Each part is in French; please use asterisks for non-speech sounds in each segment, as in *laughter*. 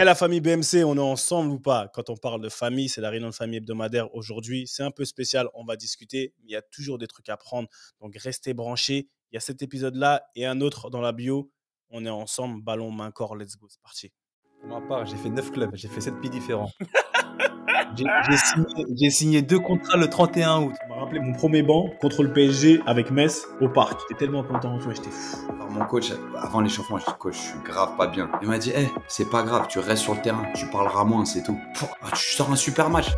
Et la famille BMC, on est ensemble ou pas? Quand on parle de famille, c'est la réunion de famille hebdomadaire aujourd'hui. C'est un peu spécial, on va discuter. Il y a toujours des trucs à prendre. Donc restez branchés. Il y a cet épisode-là et un autre dans la bio. On est ensemble, ballon, main, corps, let's go, c'est parti. Pour ma part, j'ai fait 9 clubs, j'ai fait 7 pays différents. *laughs* J'ai signé, deux contrats le 31 août. Je me rappelé mon premier banc contre le PSG avec Metz au parc. J'étais tellement content, j'étais fou. Alors mon coach, avant l'échauffement, je dis coach, je suis grave pas bien. Il m'a dit, hé, c'est pas grave, tu restes sur le terrain, tu parleras moins, c'est tout. Ah, tu sors un super match.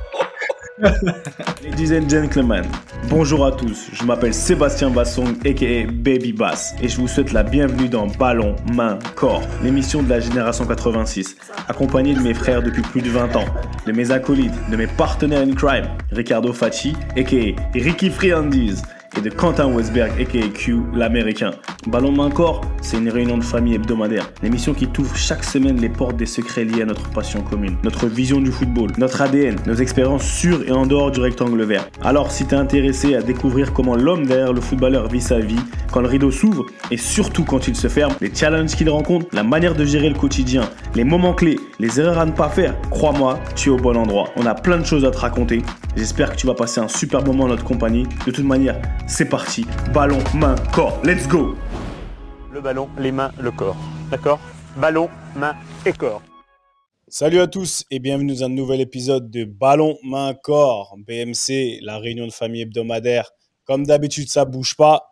*laughs* Ladies and gentlemen, bonjour à tous. Je m'appelle Sébastien Bassong, aka Baby Bass, et je vous souhaite la bienvenue dans Ballon, Main, Corps, l'émission de la génération 86, accompagné de mes frères depuis plus de 20 ans, de mes acolytes, de mes partenaires in crime, Ricardo Facci, aka Ricky Friandiz et de Quentin Westberg, aka Q, l'américain. Ballon main corps, c'est une réunion de famille hebdomadaire. L'émission qui t'ouvre chaque semaine les portes des secrets liés à notre passion commune, notre vision du football, notre ADN, nos expériences sur et en dehors du rectangle vert. Alors, si t'es intéressé à découvrir comment l'homme derrière le footballeur vit sa vie, quand le rideau s'ouvre et surtout quand il se ferme, les challenges qu'il rencontre, la manière de gérer le quotidien, les moments clés, les erreurs à ne pas faire, crois-moi, tu es au bon endroit. On a plein de choses à te raconter. J'espère que tu vas passer un super moment en notre compagnie. De toute manière, c'est parti. Ballon, main, corps. Let's go Le ballon, les mains, le corps. D'accord? Ballon, main et corps. Salut à tous et bienvenue dans un nouvel épisode de Ballon, main, corps. BMC, la réunion de famille hebdomadaire. Comme d'habitude, ça bouge pas.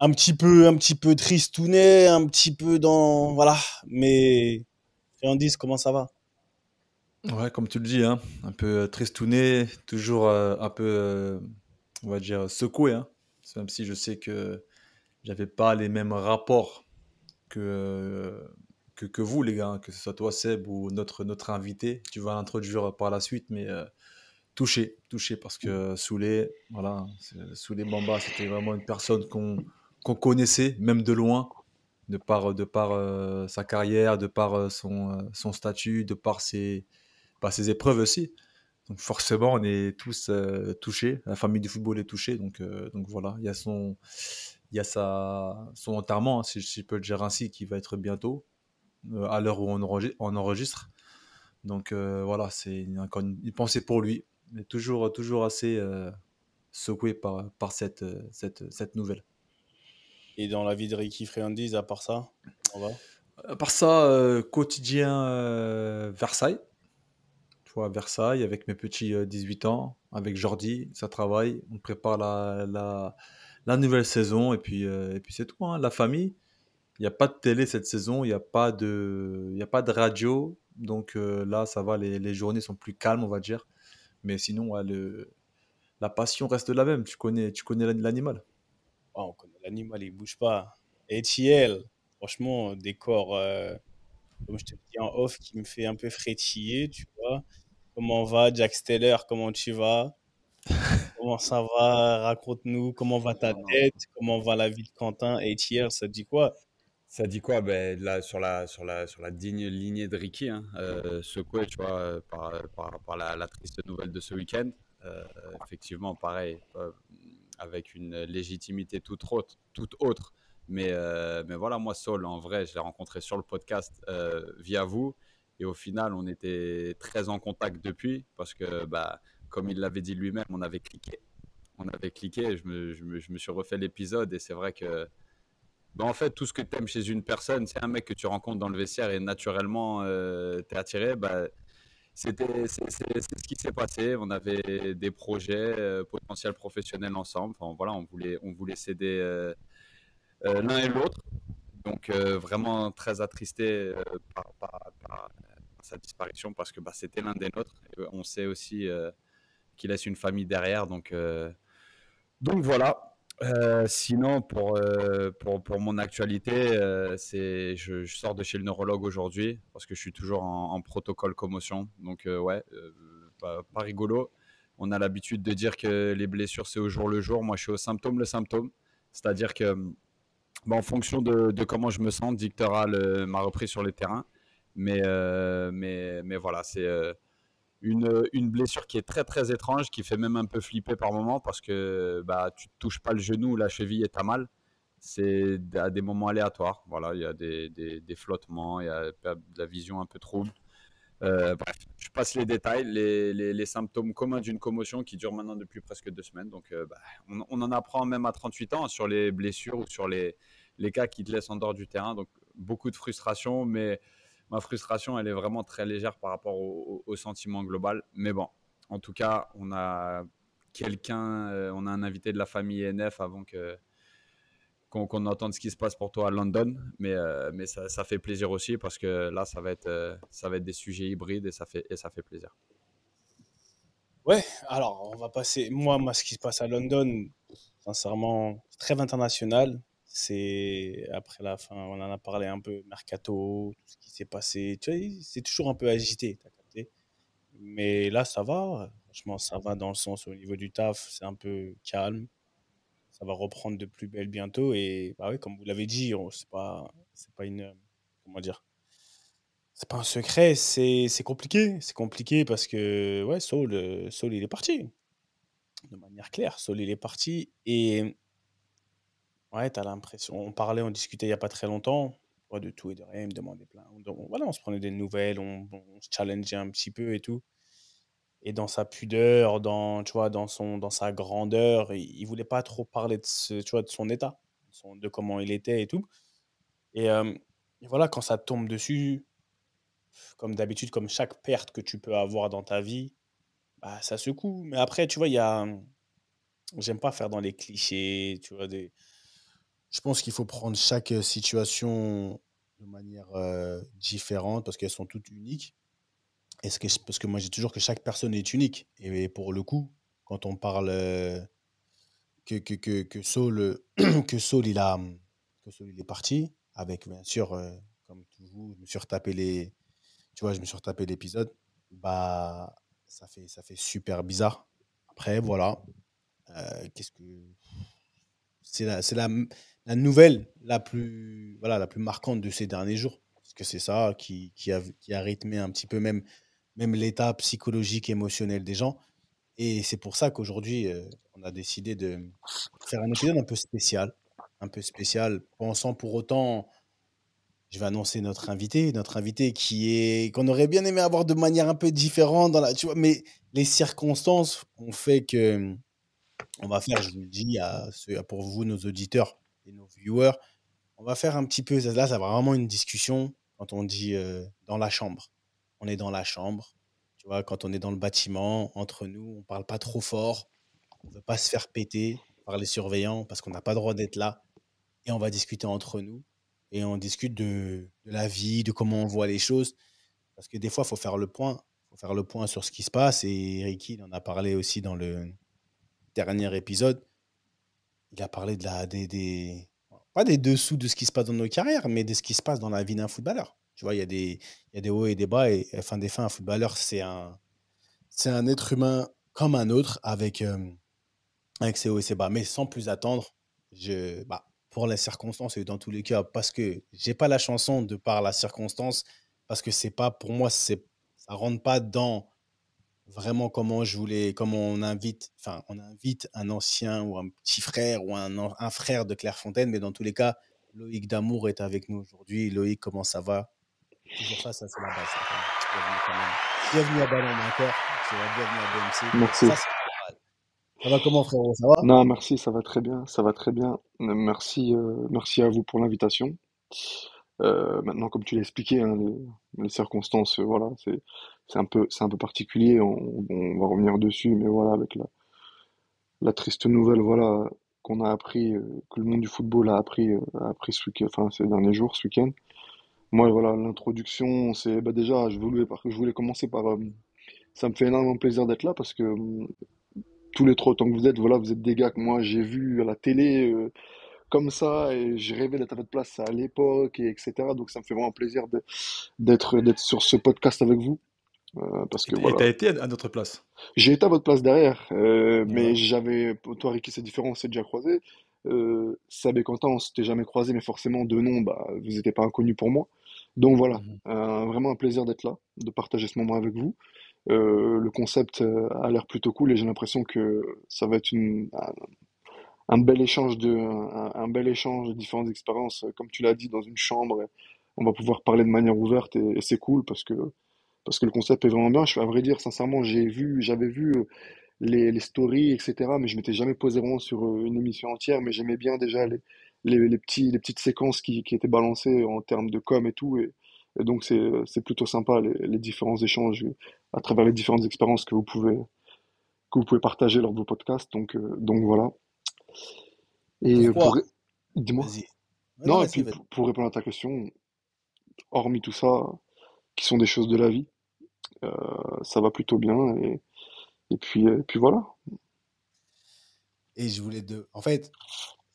Un petit peu, un petit peu tristounet, un petit peu dans... Voilà. Mais... Friandise, comment ça va? Ouais, comme tu le dis, hein, un peu euh, tristouné, toujours euh, un peu, euh, on va dire, secoué. Hein, même si je sais que j'avais pas les mêmes rapports que, que, vous, les gars, hein, que ce soit toi, Seb, ou notre, notre invité. Tu vas l'introduire par la suite, mais touché, touché, parce que Soulé, voilà, Soulé Bamba, c'était vraiment une personne qu'on connaissait, même de loin, de par, de par sa carrière, de par son, son statut, de par ses ses épreuves aussi. Donc forcément, on est tous euh, touchés. La famille du football est touchée. Donc, euh, donc voilà, il y a son, il y a sa, son enterrement, hein, si, je peux le dire ainsi, qui va être bientôt, euh, à l'heure où on enregistre. On enregistre. Donc voilà, c'est encore une, pensée pour lui. Mais toujours, toujours assez secoué par, par cette, cette, cette nouvelle. Et dans la vie de Ricky Friandise, à part ça, on va? À part ça, quotidien Versailles à Versailles avec mes petits 18 euh, ans, avec Jordi, ça travaille, on prépare la, la, nouvelle saison et puis, euh, et puis c'est tout. Hein. La famille, il n'y a pas de télé cette saison, il n'y a, pas de, a pas de radio, donc euh, là ça va, les, les, journées sont plus calmes, on va dire. Mais sinon, le, la passion reste la même, tu connais, tu connais l'animal. Oh, on connaît l'animal, il bouge pas. Etiel, franchement, décor, comme je te dis en off, qui me fait un peu frétiller, tu vois. Comment va Jack Steller Comment tu vas? *laughs* Comment ça va? Raconte-nous. Comment va ta tête? Comment va la vie de Quentin? Et hier, ça dit quoi? Ça dit quoi? Ben, là, sur, la, sur, la, sur la digne lignée de Ricky, hein, euh, secoué tu vois, par, par, par la, triste nouvelle de ce week-end. Euh, effectivement, pareil, euh, avec une légitimité toute autre. Toute autre. Mais, euh, mais voilà, moi, Saul, en vrai, je l'ai rencontré sur le podcast via vous. Et au final, on était très en contact depuis parce que, bah, comme il l'avait dit lui-même, on avait cliqué. On avait cliqué, je me, je me, je me suis refait l'épisode et c'est vrai que, bah, en fait, tout ce que tu aimes chez une personne, c'est un mec que tu rencontres dans le vestiaire et naturellement, euh, tu es attiré. Bah, c'était c'est ce qui s'est passé. On avait des projets euh, potentiels professionnels ensemble. Enfin, voilà, on voulait, on voulait s'aider euh, euh, l'un et l'autre. Donc vraiment très attristé par, par, par, sa disparition parce que bah, c'était l'un des nôtres. Euh, on sait aussi euh, qu'il laisse une famille derrière. Donc, euh, donc voilà. sinon, pour, pour, mon actualité, je, sors de chez le neurologue aujourd'hui parce que je suis toujours en, protocole commotion. Donc, ouais, pas, rigolo. On a l'habitude de dire que les blessures, c'est au jour le jour. Moi, je suis au symptôme le symptôme. C'est-à-dire que, en fonction de, comment je me sens, dictera ma reprise sur les terrains. Mais, euh, mais, mais voilà, c'est euh, une, une, blessure qui est très très étrange, qui fait même un peu flipper par moment parce que bah, tu ne touches pas le genou, la cheville est à mal. C'est à des moments aléatoires. Voilà, il y a des, des, flottements, il y a de la vision un peu trouble. Euh, bref, je passe les détails, les, les, symptômes communs d'une commotion qui dure maintenant depuis presque deux semaines. Donc, bah, on, en apprend même à 38 ans sur les blessures ou sur les, les cas qui te laissent en dehors du terrain. Donc, beaucoup de frustration, mais ma frustration, elle est vraiment très légère par rapport au, sentiment global. Mais bon, en tout cas, on a quelqu'un, euh, on a un invité de la famille NF avant que qu'on entende ce qui se passe pour toi à London, mais, euh, mais ça, fait plaisir aussi parce que là, ça va être, euh, ça va être des sujets hybrides et ça fait, et ça fait plaisir. Ouais, alors on va passer. Moi, moi, ce qui se passe à London, sincèrement, très international. C'est après la fin, on en a parlé un peu, mercato, tout ce qui s'est passé. Tu vois, c'est toujours un peu agité, as capté. Mais là, ça va. Franchement, ça va dans le sens au niveau du taf, c'est un peu calme. Ça va reprendre de plus belle bientôt. Et bah oui, comme vous l'avez dit, c'est pas, c'est pas une, comment dire, c'est pas un secret. C'est, compliqué. C'est compliqué parce que ouais, Saul, Saul, il est parti. De manière claire, Saul, il est parti et Ouais, tu l'impression. On parlait, on discutait il n'y a pas très longtemps de tout et de rien, il me demandait plein. On, voilà, on se prenait des nouvelles, on, se challengeait un petit peu et tout. Et dans sa pudeur, dans, tu vois, dans, son, dans sa grandeur, il, ne voulait pas trop parler de, tu vois, de son état, de comment il était et tout. Et, et voilà, quand ça tombe dessus, comme d'habitude, comme chaque perte que tu peux avoir dans ta vie, bah, ça secoue. Mais après, tu vois, il y a. J'aime pas faire dans les clichés, tu vois, des je pense qu'il faut prendre chaque euh, situation de manière euh, différente parce qu'elles sont toutes uniques. Parce que moi, j'ai toujours que chaque personne est unique. Et pour le coup, quand on parle euh, que, que, que, Saul, *clears throat* que Saul, il a, que Saul, il est parti, avec bien sûr, comme toujours, je me suis retapé les, tu vois, je me suis retapé l'épisode, bah, ça fait, ça fait super bizarre. Après, voilà, qu'est-ce que, c'est la, la, la nouvelle la plus, voilà, la plus marquante de ces derniers jours. Parce que c'est ça qui, qui, a, rythmé un petit peu même, même l'état psychologique, émotionnel des gens. Et c'est pour ça qu'aujourd'hui, euh, on a décidé de faire un épisode un peu spécial. Un peu spécial, pensant pour autant, je vais annoncer notre invité, notre invité qui est qu'on aurait bien aimé avoir de manière un peu différente dans la, tu vois, mais les circonstances ont fait que on va faire, je vous le dis, à, pour vous, nos auditeurs, et nos viewers. On va faire un petit peu, là, ça va vraiment une discussion quand on dit euh, dans la chambre. On est dans la chambre, tu vois, quand on est dans le bâtiment, entre nous, on parle pas trop fort, on veut pas se faire péter par les surveillants parce qu'on n'a pas droit d'être là. Et on va discuter entre nous et on discute de, de, la vie, de comment on voit les choses. Parce que des fois, il faut faire le point. Faut faire le point sur ce qui se passe. Et Ricky en a parlé aussi dans le dernier épisode il a parlé de la, des, des, pas des dessous de ce qui se passe dans nos carrières, mais de ce qui se passe dans la vie d'un footballeur. Tu vois, il y, a des, il y a des hauts et des bas, et à fin des fins, un footballeur, c'est un, c'est un être humain comme un autre, avec, euh, avec ses hauts et ses bas. Mais sans plus attendre, je, bah, pour les circonstances, et dans tous les cas, parce que j'ai pas la chanson de par la circonstance, parce que c'est pas, pour moi, c'est, ça rentre pas dans vraiment comment je voulais, comment on invite, enfin, on invite un ancien ou un petit frère ou un, un frère de Clairefontaine, mais dans tous les cas, Loïc Damour est avec nous aujourd'hui. Loïc, comment ça va? Toujours ça, ça c'est la base. Bienvenue, à Ballon encore. Bienvenue à BMC. Merci. Ça, ça, va comment frérot? Ça va? Non, merci, ça va très bien, ça va très bien. Merci, euh, merci à vous pour l'invitation. Euh, maintenant, comme tu l'as expliqué, hein, les, circonstances, euh, voilà, c'est un peu un peu particulier. On, va revenir dessus, mais voilà, avec la triste nouvelle, voilà, qu'on a appris, euh, que le monde du football a appris, a appris ce enfin ces derniers jours, ce week-end. Moi, voilà, l'introduction, c'est bah déjà, je voulais je voulais commencer par, ça me fait énormément plaisir d'être là parce que tous les trois autant que vous êtes, voilà, vous êtes des gars que moi j'ai vu à la télé comme ça et j'ai rêvé d'être à votre place à l'époque et etc. Donc ça me fait vraiment plaisir d'être d'être sur ce podcast avec vous. Euh, parce que et t'as été à notre place J'ai été à votre place derrière, euh, mais j'avais toi Ricky c'est différent, on s'est déjà croisé. Euh, Sab et Quentin on s'était jamais croisé, mais forcément de nom, bah vous n'étiez pas inconnus pour moi. Donc voilà, mhm. euh, vraiment un plaisir d'être là, de partager ce moment avec vous. Euh, le concept a l'air plutôt cool et j'ai l'impression que ça va être une, un bel échange de, un, bel échange de différentes expériences. Comme tu l'as dit, dans une chambre, on va pouvoir parler de manière ouverte et, c'est cool parce que parce que le concept est vraiment bien. Je, à vrai dire, sincèrement, j'ai vu, j'avais vu euh, les, les stories, etc., mais je m'étais jamais posé vraiment sur euh, une émission entière, mais j'aimais bien déjà les, les, les petits, les petites séquences qui, qui étaient balancées en termes de com et tout, et, et donc c'est, c'est plutôt sympa les, les différents échanges à travers les différentes expériences que vous pouvez, que vous pouvez partager lors de vos podcasts. Donc, euh, donc voilà. Et Pourquoi pour, dis-moi. Non, non, et puis pour, répondre à ta question, hormis tout ça, qui sont des choses de la vie, euh, ça va plutôt bien, et, et puis, et puis voilà. Et je voulais de. En fait,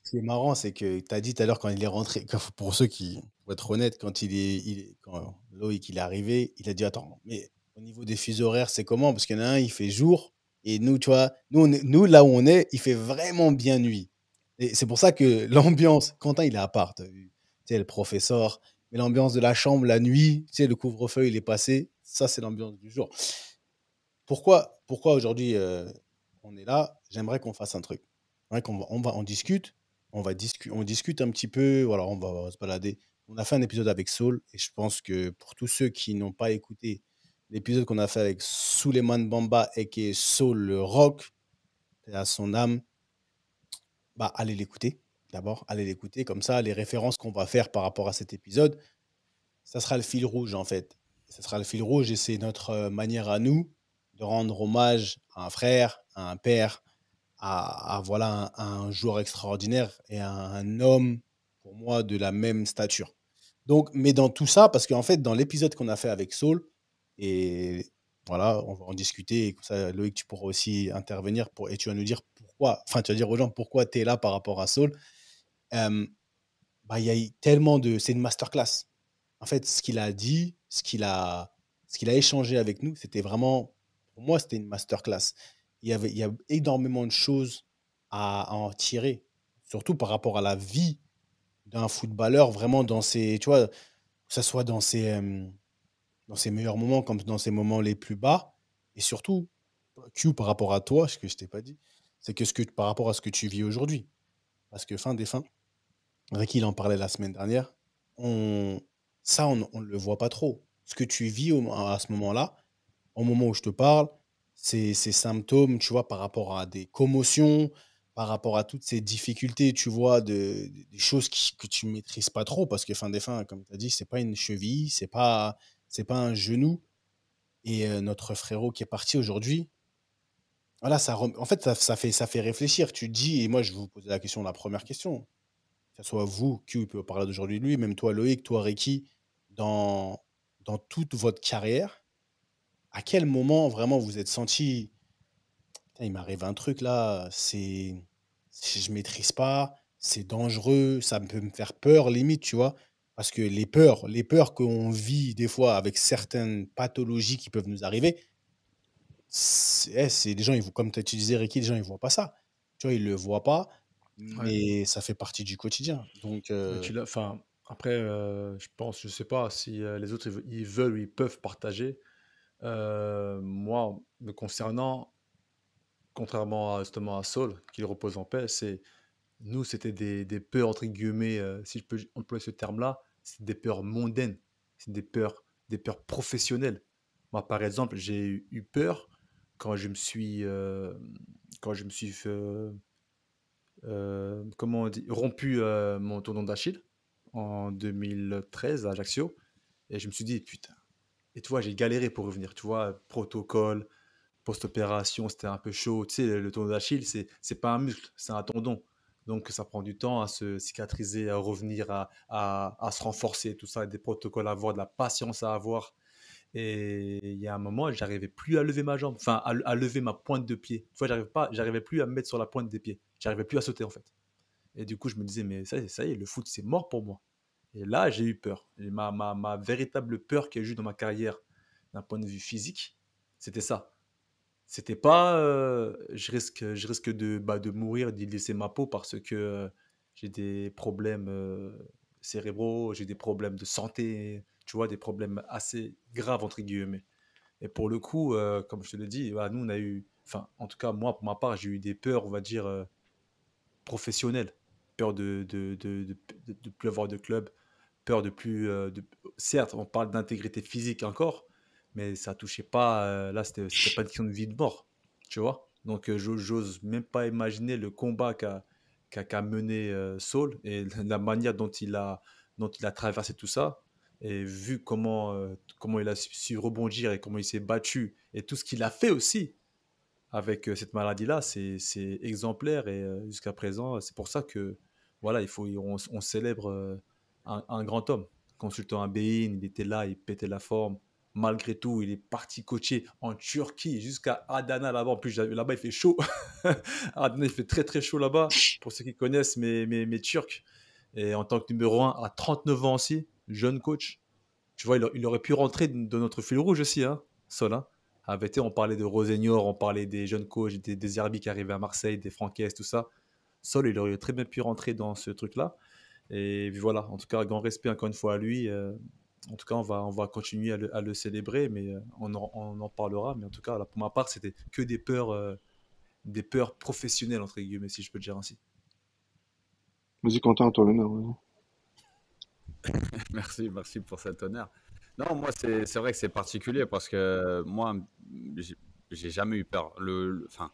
ce qui est marrant, c'est que tu as dit tout à l'heure quand il est rentré, *laughs* pour ceux qui, pour être honnête, quand il est, il quand Loïc il est arrivé, il a dit Attends, mais au niveau des fuseaux horaires, c'est comment? Parce qu'il y en a un, il fait jour, et nous, tu vois, nous, on nous là où on est, il fait vraiment bien nuit. Et c'est pour ça que *laughs* l'ambiance, Quentin, il est à part, Tu sais, le professeur, mais l'ambiance de la chambre la nuit, tu sais, le couvre-feu, il est passé, ça, c'est l'ambiance du jour. Pourquoi, pourquoi aujourd'hui euh, on est là? J'aimerais qu'on fasse un truc. Qu'on va, on va, on discute, on va discu- on discute un petit peu, voilà, on va se balader. On a fait un épisode avec Saul et je pense que pour tous ceux qui n'ont pas écouté l'épisode qu'on a fait avec Suleiman Bamba et qui est Saul le rock, à son âme, bah allez l'écouter d'abord, allez l'écouter comme ça les références qu'on va faire par rapport à cet épisode, ça sera le fil rouge en fait. Ça sera le fil rouge et c'est notre euh, manière à nous de rendre hommage à un frère, à un père, à, voilà un, un joueur extraordinaire et à un homme pour moi de la même stature. Donc, mais dans tout ça, parce qu'en fait, dans l'épisode qu'on a fait avec Saul, et voilà, on va en discuter, et comme ça, Loïc, tu pourras aussi intervenir pour, et tu vas nous dire pourquoi, enfin, tu vas dire aux gens pourquoi tu es là par rapport à Saul. Bah, il y a tellement de. C'est une masterclass. En fait, ce qu'il a dit, ce qu'il a, ce qu'il a échangé avec nous, c'était vraiment, pour moi, c'était une masterclass. Il y, avait, il y a énormément de choses à, en tirer, surtout par rapport à la vie d'un footballeur, vraiment dans ses, tu vois, que ce soit dans ses, dans ses meilleurs moments comme dans ses moments les plus bas, et surtout, Q par rapport à toi, ce que je t'ai pas dit, c'est que ce que par rapport à ce que tu vis aujourd'hui, parce que fin des fins, Ricky il en parlait la semaine dernière, on, ça on ne le voit pas trop. Ce que tu vis au, à ce moment-là, au moment où je te parle, ces, ces symptômes, tu vois, par rapport à des commotions, par rapport à toutes ces difficultés, tu vois, de, de- des choses qui- que tu maîtrises pas trop, parce que fin des fins, comme tu as dit, c'est pas une cheville, c'est pas, c'est pas un genou. Et euh, notre frérot qui est parti aujourd'hui, voilà, ça, en fait, ça, fait, ça fait réfléchir. Tu dis, et moi, je vais vous poser la question, la première question, que ce soit vous, qui peut parler d'aujourd'hui lui, même toi, Loïc, toi, Ricky, dans, dans toute votre carrière, à quel moment vraiment vous êtes senti, il m'arrive un truc là, c'est- je maîtrise pas, c'est dangereux, ça peut me faire peur limite, tu vois, parce que les peurs, les peurs qu'on vit des fois avec certaines pathologies qui peuvent nous arriver, c'est, eh, des gens, ils, comme tu disais, Ricky, les gens ils voient pas ça, tu vois, ils le voient pas, mais ça fait partie du quotidien. Donc, euh, tu enfin, après, euh, je pense, je sais pas si euh, les autres ils, ve- ils veulent ou ils peuvent partager. Moi, me concernant, contrairement à, justement à Saul, qu'il repose en paix, c'est nous, c'était des, des peurs entre guillemets, si je peux employer ce terme-là, c'est des peurs mondaines, c'est des peurs, des peurs professionnelles. Moi, par exemple, j'ai eu eu peur quand je me suis, euh, quand je me suis euh, euh, comment on rompu mon tendon d'Achille en 2013 à Ajaccio. Et je me suis dit, putain. Et tu vois, j'ai galéré pour revenir. Tu vois, protocole, post-opération, c'était un peu chaud. Tu sais, le tendon d'Achille, c'est, c'est pas un muscle, c'est un tendon. Donc, ça prend du temps à se cicatriser, à revenir, à, à, se renforcer, tout ça, des protocoles à avoir, de la patience à avoir. Et il y a un moment, j'arrivais plus à lever ma jambe, enfin à, lever ma pointe de pied. Tu vois, j'arrivais pas, j'arrivais plus à me mettre sur la pointe des pieds. J'arrivais plus à sauter en fait. Et du coup, je me disais, mais ça, y ça y est, le foot, c'est mort pour moi. Et là, j'ai eu peur. Ma, ma, ma véritable peur que j'ai eue dans ma carrière, d'un point de vue physique, c'était ça. C'était pas, je risque, je risque de, bah, de mourir, d'y laisser ma peau parce que j'ai des problèmes cérébraux, j'ai des problèmes de santé, tu vois, des problèmes assez graves, entre guillemets. Et pour le coup, comme je te l'ai dit, bah, nous, on a eu, enfin, en tout cas, moi, pour ma part, j'ai eu des peurs, on va dire, professionnelles. Peur de de, de, de, de- avoir de club, peur de plus. de... Certes, on parle d'intégrité physique encore, mais ça touchait pas. euh, là, c'était pas une question de vie de mort, tu vois. Donc, euh, j'o- j'ose même pas imaginer le combat qu'a qu'a qu'a mené euh, Saul et *laughs* la manière dont il a, dont il a traversé tout ça. Et vu comment, euh, comment il a su, rebondir et comment il s'est battu et tout ce qu'il a fait aussi avec cette maladie-là, c'est exemplaire et jusqu'à présent, c'est pour ça que voilà, il faut, on, célèbre un, un grand homme. Consultant un Bein, il était là, il pétait la forme. Malgré tout, il est parti coacher en Turquie jusqu'à Adana là-bas. En plus, là-bas, il fait chaud. *laughs* Adana, il fait très très chaud là-bas. Pour ceux qui connaissent mes, mes, mes Turcs. Et en tant que numéro 1, à 39 ans aussi, jeune coach. Tu vois, il, aurait pu rentrer dans notre fil rouge aussi, hein, Sol. Hein. Avec, on parlait de Rosenior, on parlait des jeunes coachs, des, des qui arrivaient à Marseille, des Franquès, tout ça. Sol, il aurait très bien pu rentrer dans ce truc-là. Et voilà, en tout cas, grand respect encore une fois à lui. euh, en tout cas, on va, on va continuer à le, à le célébrer, mais euh, on en, on en parlera. Mais en tout cas, là, pour ma part, c'était que des peurs, euh, des peurs professionnelles, entre guillemets, si je peux le dire ainsi. Vas-y, Quentin, à toi l'honneur. *laughs* Merci, merci pour cet honneur. Non, moi, c'est c'est vrai que c'est particulier parce que moi, j'ai jamais eu peur. Le, le- enfin,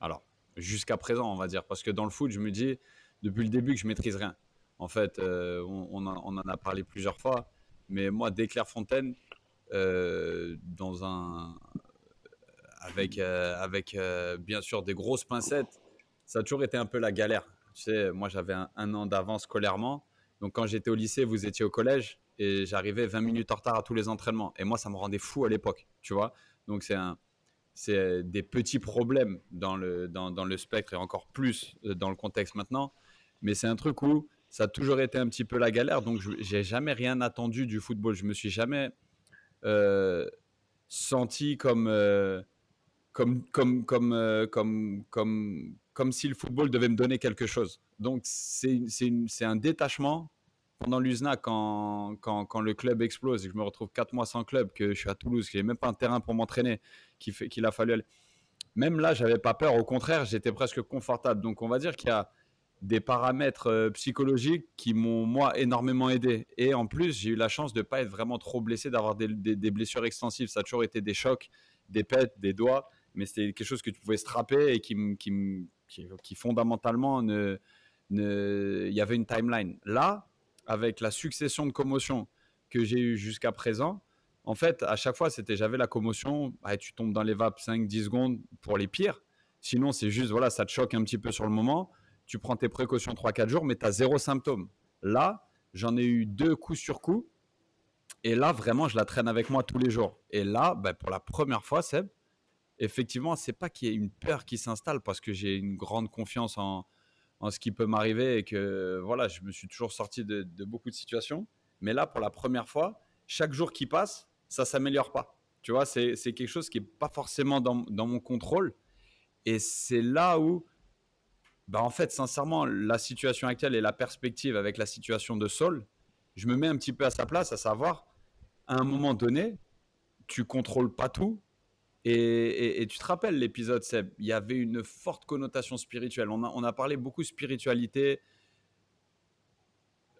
alors, jusqu'à présent, on va dire, parce que dans le foot, je me dis depuis le début que je maîtrise rien. En fait, euh, on, on en, on en a parlé plusieurs fois, mais moi, dès Clairefontaine, euh, dans un, avec, euh, avec euh, bien sûr des grosses pincettes, ça a toujours été un peu la galère. Tu sais, moi, j'avais un, un an d'avance scolairement. Donc quand j'étais au lycée, vous étiez au collège et j'arrivais 20 minutes en retard à tous les entraînements. Et moi, ça me rendait fou à l'époque, tu vois. Donc c'est un, c'est des petits problèmes dans le, dans, dans le spectre et encore plus dans le contexte maintenant. Mais c'est un truc où ça a toujours été un petit peu la galère. Donc j'ai jamais rien attendu du football. Je me suis jamais euh, senti comme, euh, comme, comme, comme, euh, comme, comme, comme si le football devait me donner quelque chose. Donc, c'est un détachement. Pendant l'USNA, quand, quand, quand le club explose et que je me retrouve quatre mois sans club, que je suis à Toulouse, que j'ai même pas un terrain pour m'entraîner, qu'il a fallu aller. Même là, j'avais pas peur. Au contraire, j'étais presque confortable. Donc, on va dire qu'il y a des paramètres euh, psychologiques qui m'ont, moi, énormément aidé. Et en plus, j'ai eu la chance de pas être vraiment trop blessé, d'avoir des, blessures extensives. Ça a toujours été des chocs, des pètes, des doigts mais c'était quelque chose que tu pouvais strapper et qui, qui, qui, fondamentalement ne, ne, il y avait une timeline. Là, avec la succession de commotions que j'ai eues jusqu'à présent, en fait, à chaque fois, c'était j'avais la commotion, ah, tu tombes dans les vapes 5-10 secondes pour les pires. Sinon, c'est juste, voilà, ça te choque un petit peu sur le moment. Tu prends tes précautions 3-4 jours, mais tu as zéro symptôme. Là, j'en ai eu deux coups sur coup. Et là, vraiment, je la traîne avec moi tous les jours. Et là, bah, pour la première fois, Seb, effectivement, c'est pas qu'il y ait une peur qui s'installe parce que j'ai une grande confiance en, en ce qui peut m'arriver et que voilà, je me suis toujours sorti de, beaucoup de situations. Mais là, pour la première fois, chaque jour qui passe, ça s'améliore pas. Tu vois, c'est quelque chose qui est pas forcément dans, dans mon contrôle. Et c'est là où, bah en fait, sincèrement, la situation actuelle et la perspective avec la situation de Saul, je me mets un petit peu à sa place, à savoir, à un moment donné, tu contrôles pas tout, et tu te rappelles l'épisode, Seb, il y avait une forte connotation spirituelle. On a, on a parlé beaucoup spiritualité,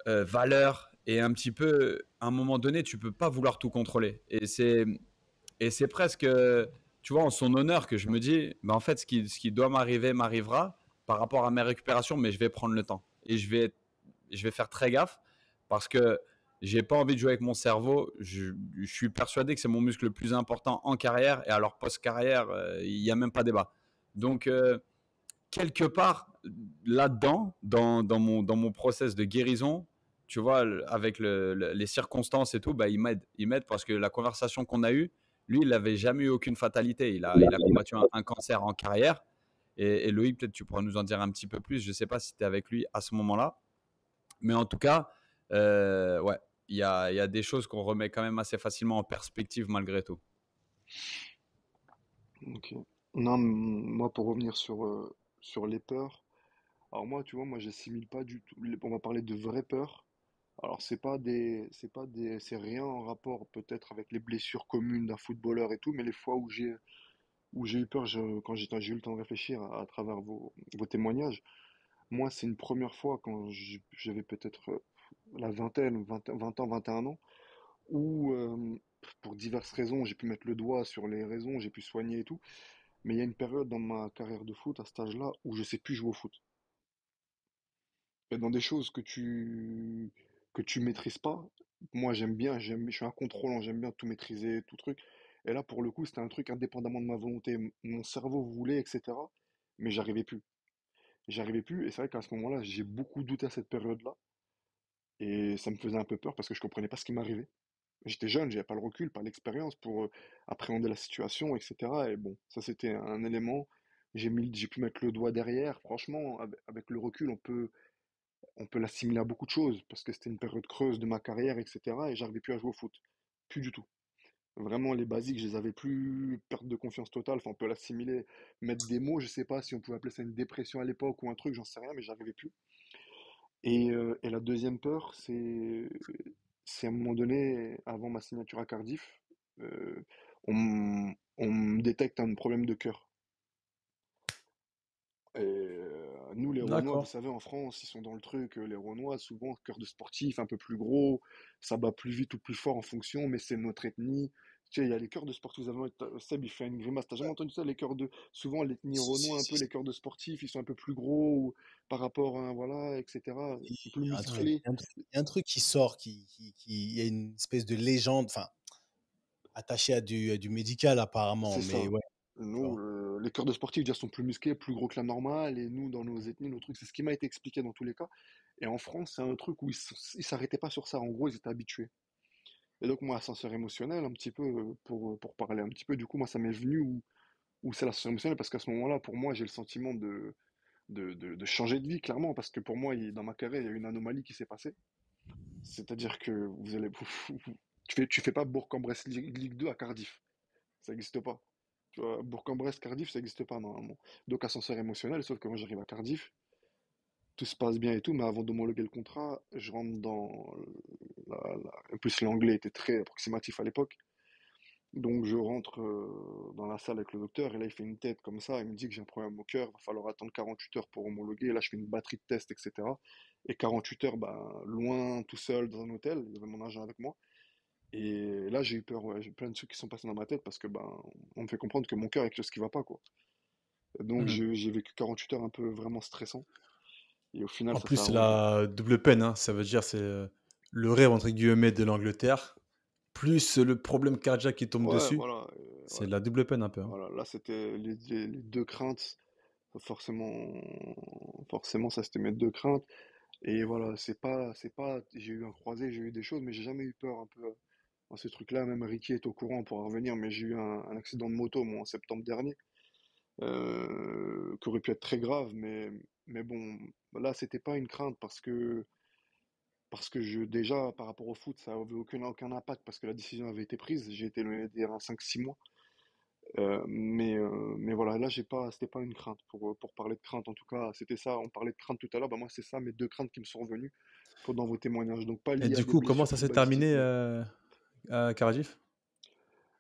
euh, valeur, et un petit peu, à un moment donné, tu peux pas vouloir tout contrôler. Et c'est, et c'est presque, tu vois, en son honneur que je me dis, bah en fait, ce qui, ce qui doit m'arriver m'arrivera par rapport à mes récupérations, mais je vais prendre le temps. Et je vais, je vais faire très gaffe parce que j'ai pas envie de jouer avec mon cerveau. Je, suis persuadé que c'est mon muscle le plus important en carrière. Et alors, post-carrière, euh, il n'y a même pas débat. Donc, euh, quelque part, là-dedans, dans, dans, mon, dans mon process de guérison, tu vois, avec le- le- les circonstances et tout, bah, il m'aide. Parce que la conversation qu'on a eue, lui, il n'avait jamais eu aucune fatalité. Il a, il a combattu un cancer en carrière. Et, Loïc, peut-être tu pourras nous en dire un petit peu plus. Je ne sais pas si tu es avec lui à ce moment-là. Mais en tout cas, euh, ouais, il y a, des choses qu'on remet quand même assez facilement en perspective malgré tout. Ok. Non, moi pour revenir sur, euh, sur les peurs, alors moi tu vois, moi j'assimile pas du tout, on va parler de vraies peurs. Alors c'est pas des, c'est pas des, c'est rien en rapport peut-être avec les blessures communes d'un footballeur et tout, mais les fois où j'ai, où j'ai eu peur, quand j'ai eu le temps de réfléchir à, travers vos, témoignages, moi c'est une première fois quand j'avais peut-être euh, la vingtaine, 20, 20 ans, 21 ans, où, euh, pour diverses raisons, j'ai pu mettre le doigt sur les raisons, j'ai pu soigner et tout. Mais il y a une période dans ma carrière de foot, à cet âge-là, où je sais plus jouer au foot. Et dans des choses que tu que tu maîtrises pas, moi j'aime bien, je suis un contrôlant, j'aime bien tout maîtriser, tout truc. Et là, pour le coup, c'était un truc indépendamment de ma volonté. Mon cerveau voulait, etc. Mais j'arrivais plus. J'arrivais plus. Et c'est vrai qu'à ce moment-là, j'ai beaucoup douté à cette période-là. Et ça me faisait un peu peur parce que je comprenais pas ce qui m'arrivait. J'étais jeune, j'avais pas le recul, pas l'expérience pour euh, appréhender la situation, etc. Et bon, ça c'était un élément. J'ai pu mettre le doigt derrière. Franchement, avec le recul, on peut, on peut l'assimiler à beaucoup de choses parce que c'était une période creuse de ma carrière, etc. Et j'arrivais plus à jouer au foot. Plus du tout. Vraiment, les basiques, je les avais plus. Perte de confiance totale. Enfin, on peut l'assimiler, mettre des mots. Je sais pas si on pouvait appeler ça une dépression à l'époque ou un truc, j'en sais rien, mais j'arrivais plus. Et, euh, et la deuxième peur, c'est, c'est à un moment donné, avant ma signature à Cardiff, euh, on, on me détecte un problème de cœur. Et euh, nous, les Renois, vous savez, en France, ils sont dans le truc. euh, Les Renois, souvent, cœur de sportif, un peu plus gros, ça bat plus vite ou plus fort en fonction, mais c'est notre ethnie. Tu sais, il y a les cœurs de sportifs. Vous avez, Seb, il fait une grimace. T'as jamais entendu ça, les cœurs de. Souvent, l'ethnie Renois, un peu, les cœurs de sportifs, ils sont un peu plus gros ou- par rapport à. Voilà, etc. Un peu Il y a un truc, musclés. il y a un truc, il y a un truc qui sort, qui, qui, qui- il y a une espèce de légende, enfin, attachée à du, à du médical apparemment, mais ça. ouais, Nous. Euh, les cœurs de sportifs sont plus musclés, plus gros que la normale, et nous, dans nos ethnies, nos trucs, c'est ce qui m'a été expliqué dans tous les cas. Et en France, c'est un truc où ils s'arrêtaient pas sur ça. En gros, ils étaient habitués. Et donc, moi, ascenseur émotionnel, un petit peu, euh, pour, pour parler un petit peu, du coup, moi, ça m'est venu où, où c'est l'ascenseur émotionnel, parce qu'à ce moment-là, pour moi, j'ai le sentiment de, de, de, changer de vie, clairement, parce que pour moi, dans ma carrière, il y a une anomalie qui s'est passée. C'est-à-dire que vous allez, tu fais, tu fais pas Bourg-en-Bresse Ligue 2 à Cardiff. Ça n'existe pas. Bourg-en-Bresse, Cardiff, ça n'existe pas normalement. Donc ascenseur émotionnel, sauf que moi j'arrive à Cardiff, tout se passe bien et tout, mais avant d'homologuer le contrat, je rentre dans la, En plus l'anglais était très approximatif à l'époque, donc je rentre euh, dans la salle avec le docteur et là il fait une tête comme ça, il me dit que j'ai un problème au cœur, il va falloir attendre 48 heures pour homologuer, là je fais une batterie de tests, etc. Et 48 heures, bah, loin, tout seul, dans un hôtel, il y avait mon agent avec moi. Et là, j'ai eu peur, ouais, j'ai plein de trucs qui sont passés dans ma tête parce que ben, on me fait comprendre que mon cœur est quelque chose qui va pas, quoi. Donc Hmm. j'ai vécu 48 heures un peu vraiment stressant. Et au final, En ça plus, c'est la double peine, hein. Ça veut dire c'est euh, le rêve entre guillemets de l'Angleterre, plus le problème cardiaque qui tombe Ouais, dessus. voilà, euh, C'est ouais, la double peine un peu. hein. voilà. Là, c'était les, les- les deux craintes. Forcément, forcément, ça c'était mes deux craintes. Et voilà, c'est pas, c'est pas, j'ai eu un croisé, j'ai eu des choses, mais j'ai jamais eu peur un peu dans ces trucs-là. Même Ricky est au courant pour en revenir, mais j'ai eu un, un accident de moto, moi, en septembre dernier. euh, qui aurait pu être très grave, mais, mais bon, là, c'était pas une crainte parce que, parce que je, déjà, par rapport au foot, ça avait aucun, aucun impact parce que la décision avait été prise. J'ai été éloigné des terrains 5-6 mois. Euh, mais, euh, mais voilà, là, j'ai pas, c'était pas une crainte. Pour, pour parler de crainte, en tout cas, c'était ça. On parlait de crainte tout à l'heure. Bah, moi, c'est ça, mes deux craintes qui me sont revenues pendant vos témoignages. Donc, pas Et du coup, comment ça s'est terminé euh, à Cardiff?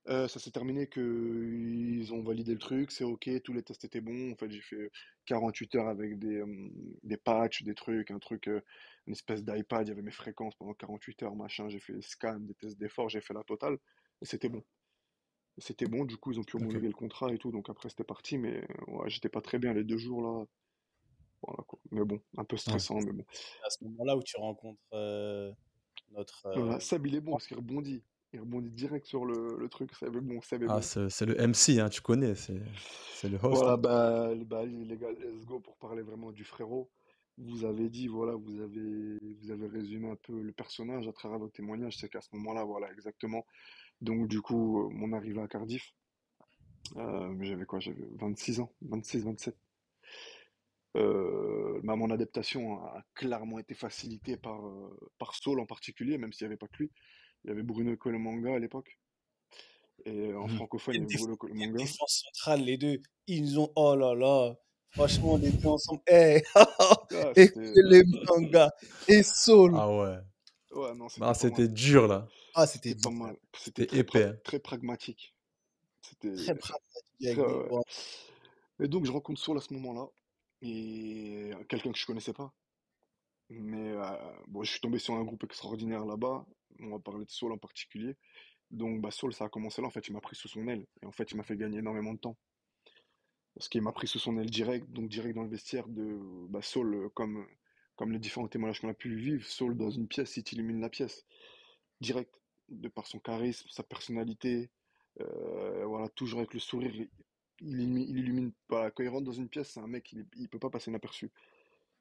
Euh, ça s'est terminé que ils ont validé le truc, c'est ok, tous les tests étaient bons. En fait, j'ai fait 48 heures avec des, euh, des patchs, des trucs, un truc, euh, une espèce d'iPad, il y avait mes fréquences pendant 48 heures, machin. J'ai fait des scans, des tests d'effort, j'ai fait la totale, et c'était bon. C'était bon, du coup, ils ont pu homologuer le contrat et tout, donc après, c'était parti, mais ouais, j'étais pas très bien les deux jours là. Voilà quoi. Mais bon, un peu Ouais. stressant, mais bon. À ce moment-là où tu rencontres euh, notre. Voilà, Seb, il est bon parce qu'il rebondit. Il rebondit direct sur le, le truc. Est bon, est Ah, bon. c'est le MC, hein, tu connais, c'est le host. Voilà, hein. bah, bah, les gars, let's go pour parler vraiment du frérot. Vous avez dit, voilà, vous avez, vous avez résumé un peu le personnage à travers votre témoignage. C'est qu'à ce moment-là, voilà, exactement. Donc, du coup, euh, mon arrivée à Cardiff, euh, j'avais quoi? J'avais 26 ans, 26, 27. Euh, bah, mon adaptation a clairement été facilitée par, euh, par Saul en particulier, même s'il n'y avait pas que lui. Il y avait Bruno Colomanga à l'époque. Et en Mhm. francophone, il y avait Bruno Colomanga. défense centrale, les deux. Ils ont. Oh là là. Franchement, les deux ensemble. Eh, *laughs* Ah, et c'était. les mangas. Et Soul. Ah ouais. Ouais, non, Ah, c'était c'était dur là. Ah, c'était C'était pas mal. C'était C'était très, épais. hein. très pragmatique. C'était Très pragmatique très. ouais. Et donc, je rencontre Saul à ce moment-là. Et quelqu'un que je connaissais pas. Mais euh, bon, je suis tombé sur un groupe extraordinaire là-bas. On va parler de Saul en particulier. Donc, bah, Saul, ça a commencé là. En fait, il m'a pris sous son aile. Et en fait, il m'a fait gagner énormément de temps. Parce qu'il m'a pris sous son aile direct, donc direct dans le vestiaire de bah, Saul, euh, comme, comme les différents témoignages qu'on a pu vivre. Saul, dans une pièce, il illumine la pièce. Direct. De par son charisme, sa personnalité. euh, voilà, toujours avec le sourire. Il, il illumine, il illumine pas. Quand il rentre dans une pièce, c'est un mec, il, il peut pas passer inaperçu.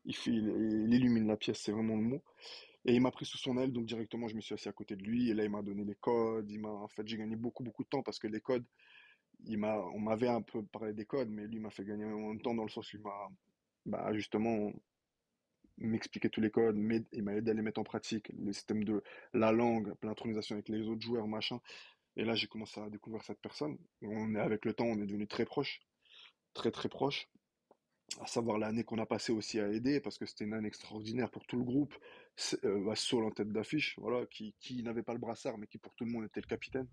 Il, illumine la pièce, c'est vraiment le mot. Et il m'a pris sous son aile, donc directement je me suis assis à côté de lui. Et là, il m'a donné les codes. Il m'a, en fait, j'ai gagné beaucoup, beaucoup de temps parce que les codes, il on m'avait un peu parlé des codes, mais lui m'a fait gagner en même temps dans le sens où il m'a, bah, justement, m'expliquer tous les codes, m'aide- il m'a aidé à les mettre en pratique, les systèmes de la langue, l'intronisation avec les autres joueurs, machin. Et là, j'ai commencé à découvrir cette personne. On est, avec le temps, on est devenu très proches, très, très proches à savoir l'année qu'on a passée aussi à aider, parce que c'était une année extraordinaire pour tout le groupe. Euh, bah, Saul en tête d'affiche, voilà, qui, qui n'avait pas le brassard, mais qui pour tout le monde était le capitaine,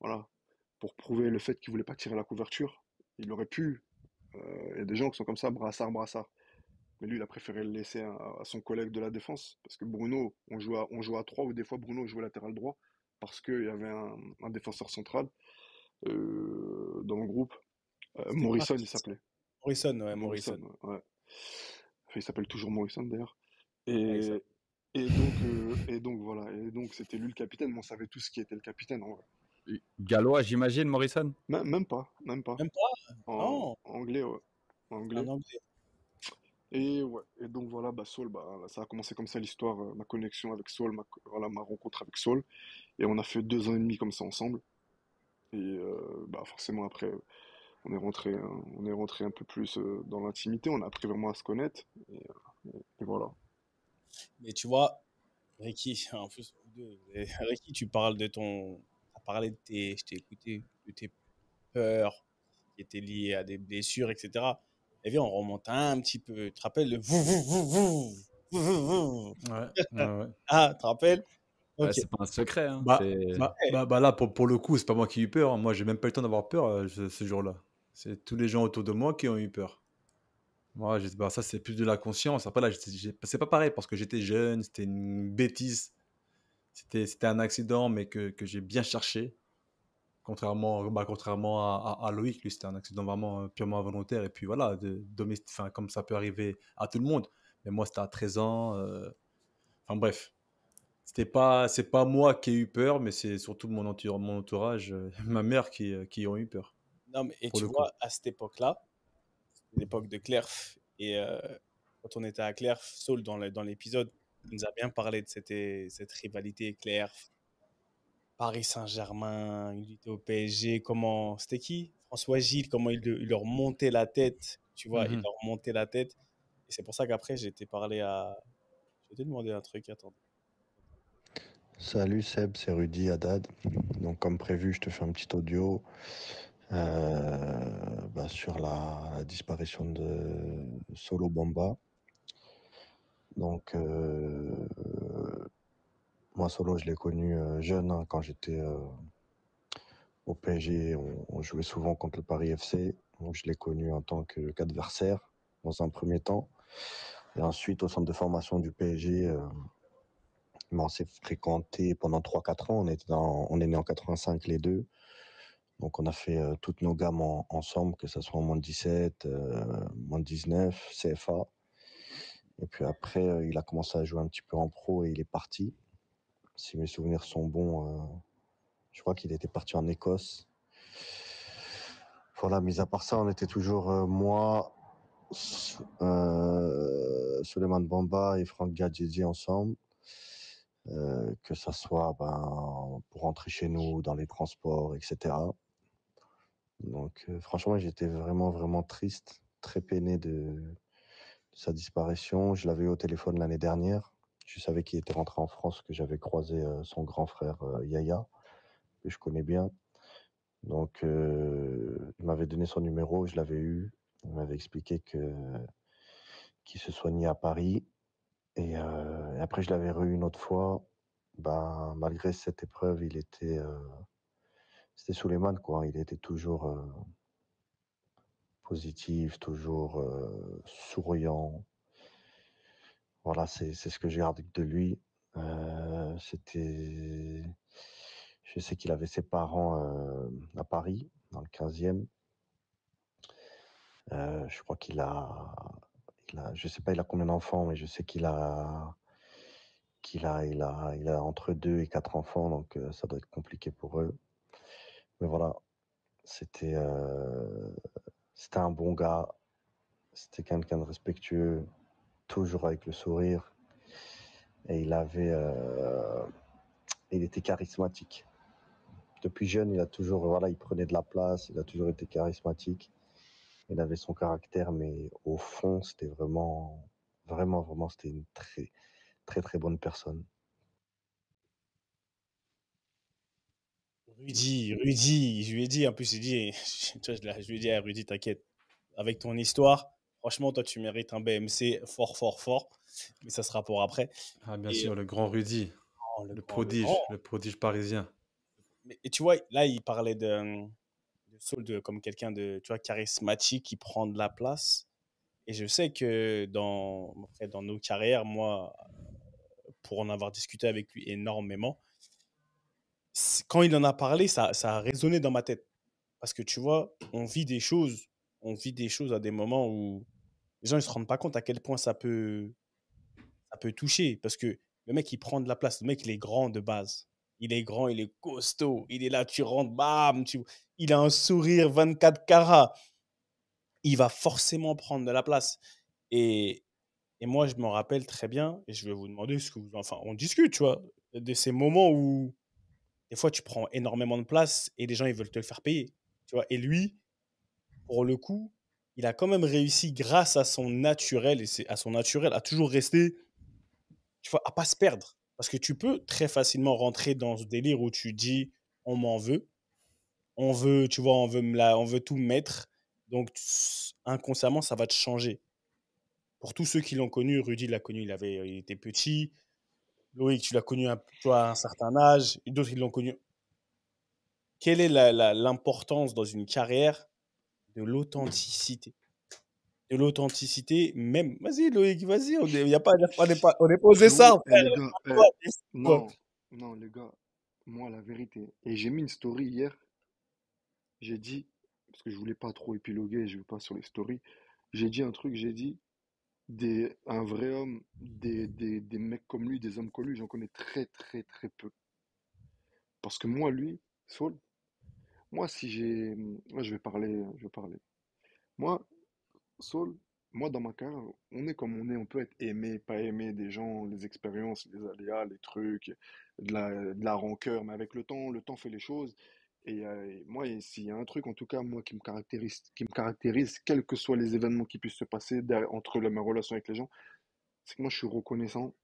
voilà, pour prouver le fait qu'il voulait pas tirer la couverture. Il aurait pu. Euh, Il y a des gens qui sont comme ça, brassard, brassard. Mais lui, il a préféré le laisser à, à son collègue de la défense, parce que Bruno, on jouait à, on jouait à trois, ou des fois Bruno jouait latéral droit, parce qu'il y avait un, un défenseur central euh, dans le groupe. Euh, Morrison, il s'appelait. Morrison, ouais, Morrison. Morrison, ouais. Enfin, il s'appelle toujours Morrison d'ailleurs. Ouais, Et, et donc, euh, et donc voilà. Et donc c'était lui le capitaine, mais on savait tous qui était le capitaine en vrai. Gallois, j'imagine, Morrison? Même, même pas, même pas. Même pas? En, Non. anglais, ouais. Anglais. En anglais. Et ouais. Et donc voilà, bah Saul, bah ça a commencé comme ça l'histoire, euh, ma connexion avec Saul, ma, voilà, ma rencontre avec Saul. Et on a fait deux ans et demi comme ça ensemble. Et euh, bah forcément après, on est rentré, euh, on est rentré un peu plus euh, dans l'intimité. On a appris vraiment à se connaître. Et, euh, et- et voilà. Mais tu vois, Ricky, *laughs* en plus, *laughs* Ricky, tu parles de ton. Tu as parlé de tes. Je t'ai écouté, de tes peurs qui étaient liées à des blessures, etc. Et viens, on remonte un petit peu. Tu te rappelles le vous, vous, vous, vous, vous, vous, vous. Ouais, ouais, *laughs* ouais. Ah, tu te rappelles? C'est pas un secret. Hein. Bah, bah, bah, bah là, pour, pour le coup, c'est pas moi qui ai eu peur. hein. Moi, j'ai même pas eu le temps d'avoir peur euh, ce, ce jour-là. C'est tous les gens autour de moi qui ont eu peur. Moi, j'ai- bah, ça, c'est plus de la conscience. Après, là, c'est pas pareil parce que j'étais jeune, c'était une bêtise. C'était un accident, mais que, que j'ai bien cherché. Contrairement, bah, contrairement à, à- Loïc, lui, c'était un accident vraiment euh, purement volontaire. Et puis voilà, de, enfin, comme ça peut arriver à tout le monde. Mais moi, c'était à 13 ans. euh, Enfin bref, c'était pas, c'est pas moi qui ai eu peur, mais c'est surtout mon, entour- mon entourage, euh, *laughs* ma mère qui, qui ont eu peur. Non, mais et tu vois, à cette époque-là, l'époque de Clerf, et euh, quand on était à Clerf, Saul, dans l'épisode, il nous a bien parlé de cette, cette rivalité Clerf, Paris Saint-Germain, il était au PSG, comment, c'était qui? François Gilles, comment il, il leur montait la tête, tu vois, il Mhm. leur montait la tête. Et c'est pour ça qu'après, j'ai été parlé à. Je vais te demander un truc, attends. Salut Seb, c'est Rudy Haddad. Donc comme prévu, je te fais un petit audio euh, bah, sur la, disparition de Solo Bamba. Donc euh, moi Solo, je l'ai connu euh, jeune hein, quand j'étais au PSG. On, jouait souvent contre le Paris FC. Donc je l'ai connu en tant qu'adversaire dans un premier temps. Et ensuite au centre de formation du PSG. mais on s'est fréquenté pendant 3-4 ans. On, était dans, on est né en 85 les deux. Donc on a fait toutes nos gammes en- ensemble, que ce soit en moins de 17, euh, moins de 19, CFA. Et puis après, il a commencé à jouer un petit peu en pro et il est parti. Si mes souvenirs sont bons, je crois qu'il était parti en Écosse. Voilà, mis à part ça, on était toujours moi, euh, Suleiman Bamba et Franck Gadjedi ensemble. Euh, que ça soit ben, pour rentrer chez nous, dans les transports, etc. Donc euh, franchement, j'étais vraiment, vraiment triste, très peiné de, sa disparition. Je l'avais eu au téléphone l'année dernière. Je savais qu'il était rentré en France, que j'avais croisé euh, son grand frère Yaya, que je connais bien. Donc il m'avait donné son numéro, je l'avais eu. Il m'avait expliqué que qu'il se soignait à Paris. Et, euh, après, je l'avais revu une autre fois. Ben, malgré cette épreuve, il était. euh, c'était Suleiman, quoi. Il était toujours euh, positif, toujours souriant. voilà, c'est ce que j'ai gardé de lui. C'était, je sais qu'il avait ses parents à Paris, dans le 15e. Euh, je crois qu'il a, il a, je sais pas, il a combien d'enfants, mais je sais qu'il a, qu'il a, il a, il a entre deux et quatre enfants, donc ça doit être compliqué pour eux. Mais voilà, c'était, c'était un bon gars, c'était quelqu'un de respectueux, toujours avec le sourire, et il avait, il était charismatique. Depuis jeune, il a toujours, voilà, il prenait de la place, il a toujours été charismatique. Il avait son caractère, mais au fond, c'était vraiment, vraiment, vraiment, c'était une très, très, très bonne personne. Rudy, Rudy, je lui ai dit, en plus, il dit, tu vois, je je lui ai dit, *laughs* Ah, Rudy, t'inquiète, avec ton histoire, franchement, toi, tu mérites un BMC fort, fort, fort, mais ça sera pour après. Ah, bien Et- sûr, le grand Rudy, Oh, le grand- prodige, grand. le prodige parisien. Mais- Et tu vois, là, il parlait de, comme quelqu'un de, tu vois, charismatique qui prend de la place. Et je sais que dans, dans nos carrières, moi, pour en avoir discuté avec lui énormément, quand il en a parlé, ça, ça a résonné dans ma tête. Parce que tu vois, on vit des choses, on vit des choses à des moments où les gens ne se rendent pas compte à quel point ça peut, ça peut toucher. Parce que le mec, il prend de la place. Le mec, il est grand de base. Il est grand, il est costaud. Il est là, tu rentres, bam, tu... il a un sourire 24 carats. Il va forcément prendre de la place. Et, et moi, je me rappelle très bien, et je vais vous demander ce que vous. Enfin, on discute, tu vois, de ces moments où des fois tu prends énormément de place et les gens, ils veulent te le faire payer. Tu vois, et lui, pour le coup, il a quand même réussi grâce à son naturel et à son naturel à toujours rester, tu vois, à pas se perdre. Parce que tu peux très facilement rentrer dans ce délire où tu dis on m'en veut, on veut, tu vois, on veut, me la, on veut tout mettre. Donc inconsciemment, ça va te changer. Pour tous ceux qui l'ont connu, Rudy l'a connu, il, avait, il était petit. Loïc, tu l'as connu à un certain âge. D'autres, ils l'ont connu. Quelle est l'importance dans une carrière de l'authenticité? De l'authenticité, même. Vas-y, Loïc, vas-y. On n'est pas, on est pas, on est pas osé ça. Eh, les gars, eh, non, non, les gars, moi, la vérité, et j'ai mis une story hier, j'ai dit, parce que je voulais pas trop épiloguer, je veux pas sur les stories, j'ai dit un truc, j'ai dit, des, un vrai homme, des, des, des mecs comme lui, des hommes comme lui, j'en connais très, très, très peu. Parce que moi, lui, Saul, moi, si j'ai, moi, je vais parler, je vais parler. Moi, Saul, moi, dans ma carrière, on est comme on est, on peut être aimé, pas aimé des gens, les expériences, les aléas, les trucs, de la, de la rancœur, mais avec le temps, le temps fait les choses. Et, euh, moi, s'il y a un truc, en tout cas, moi, qui me caractérise, qui me caractérise, quels que soient les événements qui puissent se passer entre le- ma relation avec les gens, c'est que moi, je suis reconnaissant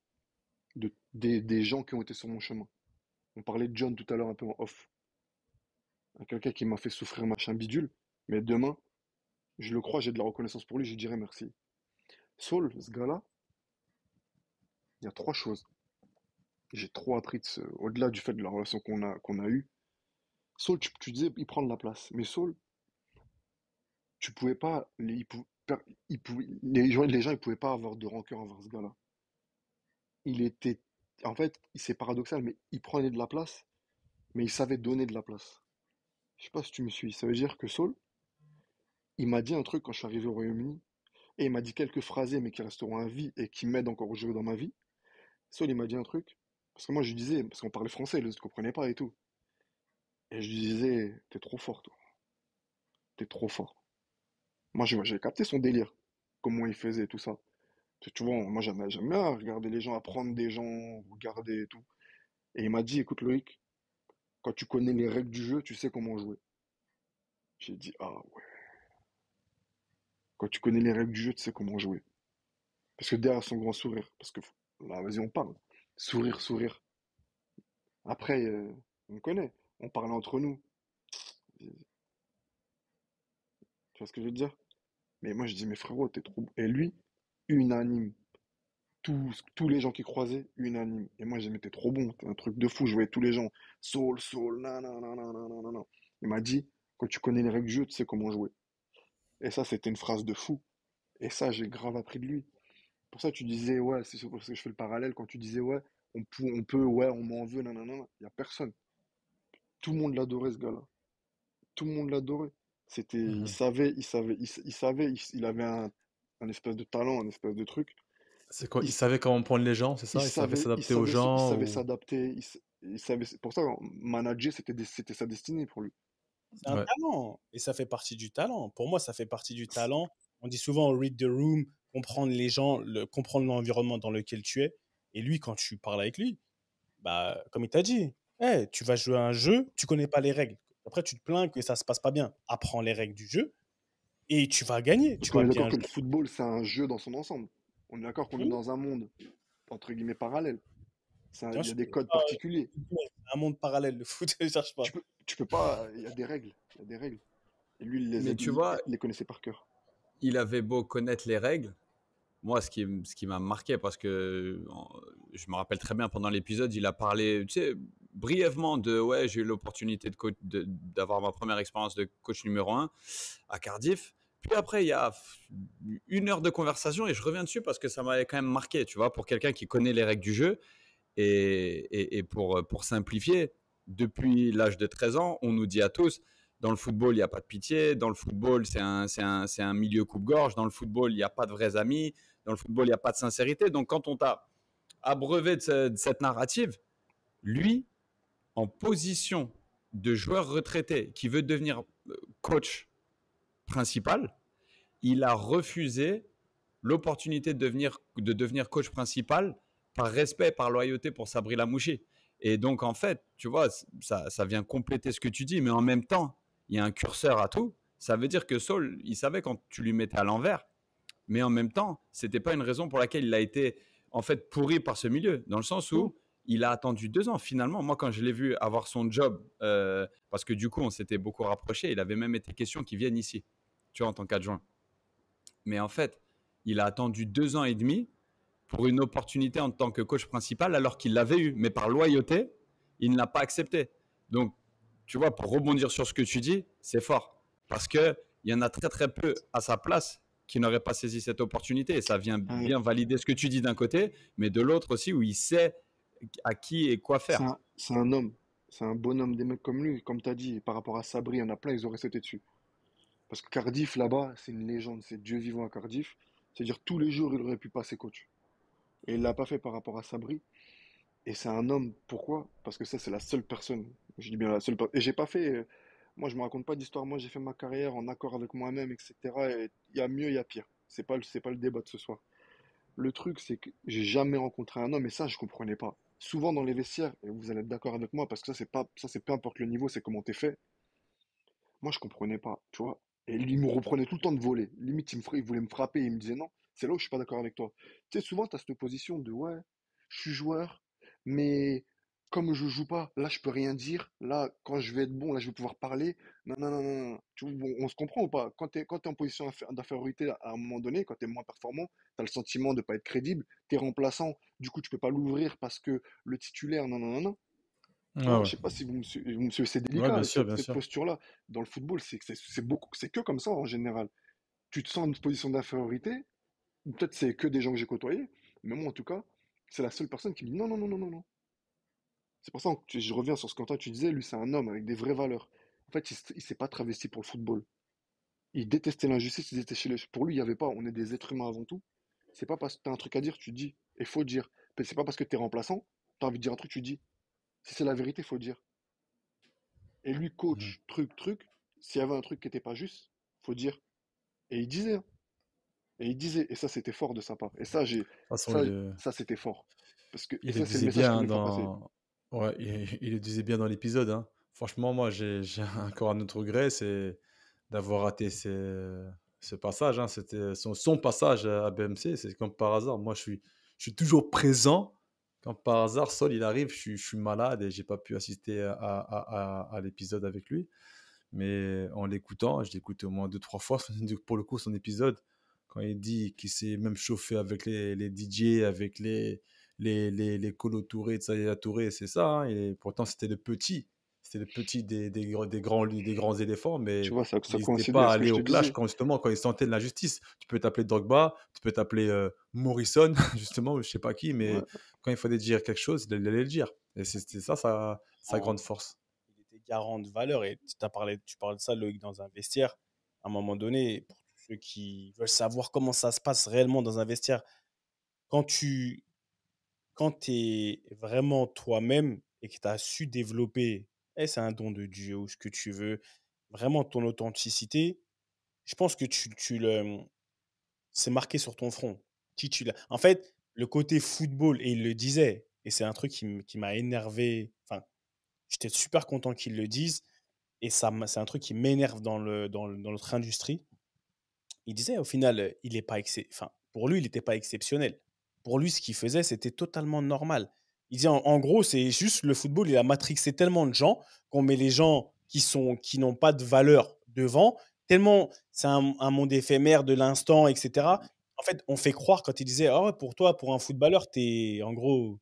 de, des, des gens qui ont été sur mon chemin. On parlait de John tout à l'heure un peu en off. Quelqu'un qui m'a fait souffrir, machin bidule, mais demain, je le crois, j'ai de la reconnaissance pour lui, je lui dirai merci. Saul, ce gars-là, il y a trois choses. J'ai trop appris au-delà du fait de la relation qu'on a, qu'on a eue. Saul, tu, disais, il prend de la place. Mais Saul, tu pouvais pas, il les gens, les gens, ils pouvaient pas avoir de rancœur envers ce gars-là. Il était, en fait, c'est paradoxal, mais il prenait de la place, mais il savait donner de la place. Je sais pas si tu me suis. Ça veut dire que Saul, il m'a dit un truc quand je suis arrivé au Royaume-Uni, et il m'a dit quelques phrases, mais qui resteront à vie et qui m'aident encore aujourd'hui dans ma vie. Saul, il m'a dit un truc, parce que moi, je lui disais, parce qu'on parlait français, lui, ne comprenait pas et tout. Et je lui disais, t'es trop fort, toi. T'es trop fort. Moi, j'ai capté son délire, comment il faisait tout ça. Tu, vois, moi, j'aime bien regarder les gens, apprendre des gens, regarder et tout. Et il m'a dit, écoute, Loïc, quand tu connais les règles du jeu, tu sais comment jouer. J'ai dit, ah ouais. Quand tu connais les règles du jeu, tu sais comment jouer. Parce que derrière son grand sourire, parce que là, vas-y, on parle. Sourire, sourire. Après, euh, on connaît. On parle entre nous. Tu vois ce que je veux dire? Mais moi, je dis, mais frérot, t'es trop. Et lui, unanime. Tous, tous les gens qui croisaient, unanime. Et moi, j'ai t'es trop bon, t'es un truc de fou. Je voyais tous les gens. Saul, Saul, nan, nan, nan, nan, nan, nan, nan. Il m'a dit, quand tu connais les règles du jeu, tu sais comment jouer. Et ça, c'était une phrase de fou. Et ça, j'ai grave appris de lui. pour ça, tu disais, ouais, c'est pour ça que je fais le parallèle quand tu disais, ouais, on peut, on peut ouais, on m'en veut, non, non, non, il n'y a personne. Tout le monde l'adorait, ce gars-là. Tout le monde l'adorait. C'était, il Mhm. savait, il savait, il, savait, il, il avait un, un espèce de talent, un espèce de truc. C'est quoi? Il, Il savait comment prendre les gens, c'est ça? Il savait s'adapter aux se- il gens savait s'adapter. Il savait, pour ça, manager, c'était, c'était sa destinée pour lui. C'est un Ouais. talent. Et ça fait partie du talent. Pour moi, ça fait partie du *laughs* talent. On dit souvent read the room, comprendre les gens, le, comprendre l'environnement dans lequel tu es. Et lui, quand tu parles avec lui, bah, comme il t'a dit, hey, tu vas jouer à un jeu, tu connais pas les règles. Après, tu te plains que ça se passe pas bien. Apprends les règles du jeu et tu vas gagner. Tu vas est d'accord que le football, c'est un jeu dans son ensemble. On est d'accord qu'on est dans un monde, entre guillemets, parallèle. C'est un- bien il y a des codes Ah, particuliers. un monde parallèle, le foot, *laughs* ne cherche pas. Tu peux, tu peux pas, il y a des règles. Il y a des règles. Et lui, il les, Mais a- tu il- vois, il les connaissait par cœur. il avait beau connaître les règles. Moi, ce qui, ce qui m'a marqué, parce que je me rappelle très bien pendant l'épisode, il a parlé, tu sais, brièvement de ouais, j'ai eu l'opportunité de d'avoir ma première expérience de coach numéro 1 à Cardiff. Puis après, il y a une heure de conversation et je reviens dessus parce que ça m'avait quand même marqué, tu vois, pour quelqu'un qui connaît les règles du jeu. Et, et- et pour, pour simplifier, depuis l'âge de 13 ans, on nous dit à tous, dans le football, il n'y a pas de pitié. Dans le football, c'est un, un, un milieu coupe-gorge. Dans le football, il n'y a pas de vrais amis. Dans le football, il n'y a pas de sincérité. Donc, quand on t'a abreuvé de, de cette narrative, lui, en position de joueur retraité qui veut devenir euh, coach principal, il a refusé l'opportunité de devenir, de devenir coach principal par respect, par loyauté pour Sabri Lamouchi. Et donc, en fait, tu vois, ça, ça vient compléter ce que tu dis, mais en même temps, il y a un curseur à tout. Ça veut dire que Saul, il savait quand tu lui mettais à l'envers, mais en même temps, c'était pas une raison pour laquelle il a été en fait pourri par ce milieu, dans le sens où il a attendu deux ans. Finalement, moi, quand je l'ai vu avoir son job, euh, parce que du coup, on s'était beaucoup rapproché, il avait même été question qu'il vienne ici, tu vois, en tant qu'adjoint. Mais en fait, il a attendu deux ans et demi pour une opportunité en tant que coach principal, alors qu'il l'avait eu, mais par loyauté, il ne l'a pas accepté. Donc, tu vois, pour rebondir sur ce que tu dis, c'est fort. Parce qu'il y en a très très peu à sa place qui n'auraient pas saisi cette opportunité. Et ça vient Ouais. bien valider ce que tu dis d'un côté, mais de l'autre aussi, où il sait à qui et quoi C'est faire. un, c'est un homme. C'est un bonhomme, des mecs comme lui. Comme tu as dit, par rapport à Sabri, il y en a plein, ils auraient sauté dessus. Parce que Cardiff, là-bas, c'est une légende. C'est Dieu vivant à Cardiff. C'est-à-dire, tous les jours, il aurait pu passer coach. Et il l'a pas fait par rapport à Sabri. Et c'est un homme. Pourquoi? Parce que ça, c'est la seule personne. Je dis bien la seule personne. Et j'ai pas fait. euh, Moi, je me raconte pas d'histoire. Moi, j'ai fait ma carrière en accord avec moi-même, etc. Et il y a mieux, il y a pire. C'est pas, c'est pas le débat de ce soir. Le truc, c'est que j'ai jamais rencontré un homme, et ça, je comprenais pas. Souvent dans les vestiaires, et vous allez être d'accord avec moi, parce que ça, c'est pas, ça, c'est peu importe le niveau, c'est comment t'es fait. Moi, je comprenais pas, tu vois. Et lui, il me reprenait tout le temps de voler. Limite, il il voulait me frapper, il me disait non. C'est là où je suis pas d'accord avec toi. Tu sais, souvent, t'as cette position de ouais, je suis joueur, mais comme je joue pas, là, je peux rien dire. Là, quand je vais être bon, là, je vais pouvoir parler. Non, non, non, non. non. Tu vois, on, on se comprend ou pas? Quand t'es, quand t'es en position d'infé- d'infériorité, à un moment donné, quand t'es moins performant, t'as le sentiment de pas être crédible. T'es remplaçant, du coup, tu peux pas l'ouvrir parce que le titulaire, non, non, non, non. Tu Ouais, je sais pas si vous me, suivez, c'est délicat, sûr, cette, posture-là. Dans le football, c'est, c'est, c'est beaucoup, c'est que comme ça en général. Tu te sens en une position d'infériorité, peut-être c'est que des gens que j'ai côtoyés, mais moi en tout cas, c'est la seule personne qui me dit non, non, non, non, non, non. C'est pour ça que je reviens sur ce qu'Antoine tu disais, lui c'est un homme avec des vraies valeurs. En fait, il, il s'est pas travesti pour le football. Il détestait l'injustice, il détestait les... Pour lui, il y avait pas, on est des êtres humains avant tout. C'est pas parce que t'as un truc à dire, tu dis, et faut dire. C'est pas parce que t'es remplaçant, t'as envie de dire un truc, tu dis. Si c'est la vérité, faut dire. Et lui, coach, truc, truc, s'il y avait un truc qui était pas juste, faut dire. Et il disait. hein. Et il disait. Et ça, c'était fort de sa part. Et ça, j'ai, façon, ça, il, le- ça, c'était fort. Parce que, il ça, le disait bien dans. Ouais, il, il le disait bien dans l'épisode. hein. Franchement, moi, j'ai *laughs* encore un autre regret, c'est d'avoir raté ce, ce passage. hein. C'était son, son passage à BMC. C'est comme par hasard. Moi, je suis, je suis toujours présent. Quand par hasard, Sol, il arrive, je suis, je suis malade et j'ai pas pu assister à, à, à, à l'épisode avec lui. Mais en l'écoutant, je l'écoute au moins deux, trois fois. *laughs* Pour le coup, son épisode, quand il dit qu'il s'est même chauffé avec les, les DJ, avec les, les, les, les Colo Touré, Tsaya Touré, c'est ça. hein, et pourtant, c'était le petit. c'était le petit des, des, des grands, des grands éléphants, Tu mais vois, ça, pas à aller au clash disais. quand justement quand ils sentaient de l'injustice. Tu peux t'appeler Drogba, tu peux t'appeler euh, Morrison, *laughs* justement, je sais pas qui, mais Ouais. quand il fallait dire quelque chose, il allait le dire. Et c'était ça sa, sa En- grande force. il était garant de valeur. Et tu as parlé, tu parles de ça, Loïc, dans un vestiaire. À un moment donné, pour qui veulent savoir comment ça se passe réellement dans un vestiaire, quand tu quand es vraiment toi-même et que tu as su développer, et c'est un don de Dieu ou ce que tu veux, vraiment ton authenticité, je pense que tu, tu le, c'est marqué sur ton front. Qui tu. En fait, le côté football, et il le disait, et c'est un truc qui, m'a énervé. Enfin, j'étais super content qu'il le dise, et ça, c'est un truc qui m'énerve dans, le, dans, dans notre industrie. Il disait, au final, il est pas enfin, pour lui, il n'était pas exceptionnel. Pour lui, ce qu'il faisait, c'était totalement normal. Il disait, en, en gros, c'est juste le football, il a matrixé tellement de gens qu'on met les gens qui sont qui n'ont pas de valeur devant, tellement c'est un, un monde éphémère de l'instant, etc. En fait, on fait croire quand il disait, ouais, pour toi, pour un footballeur, t'es en gros,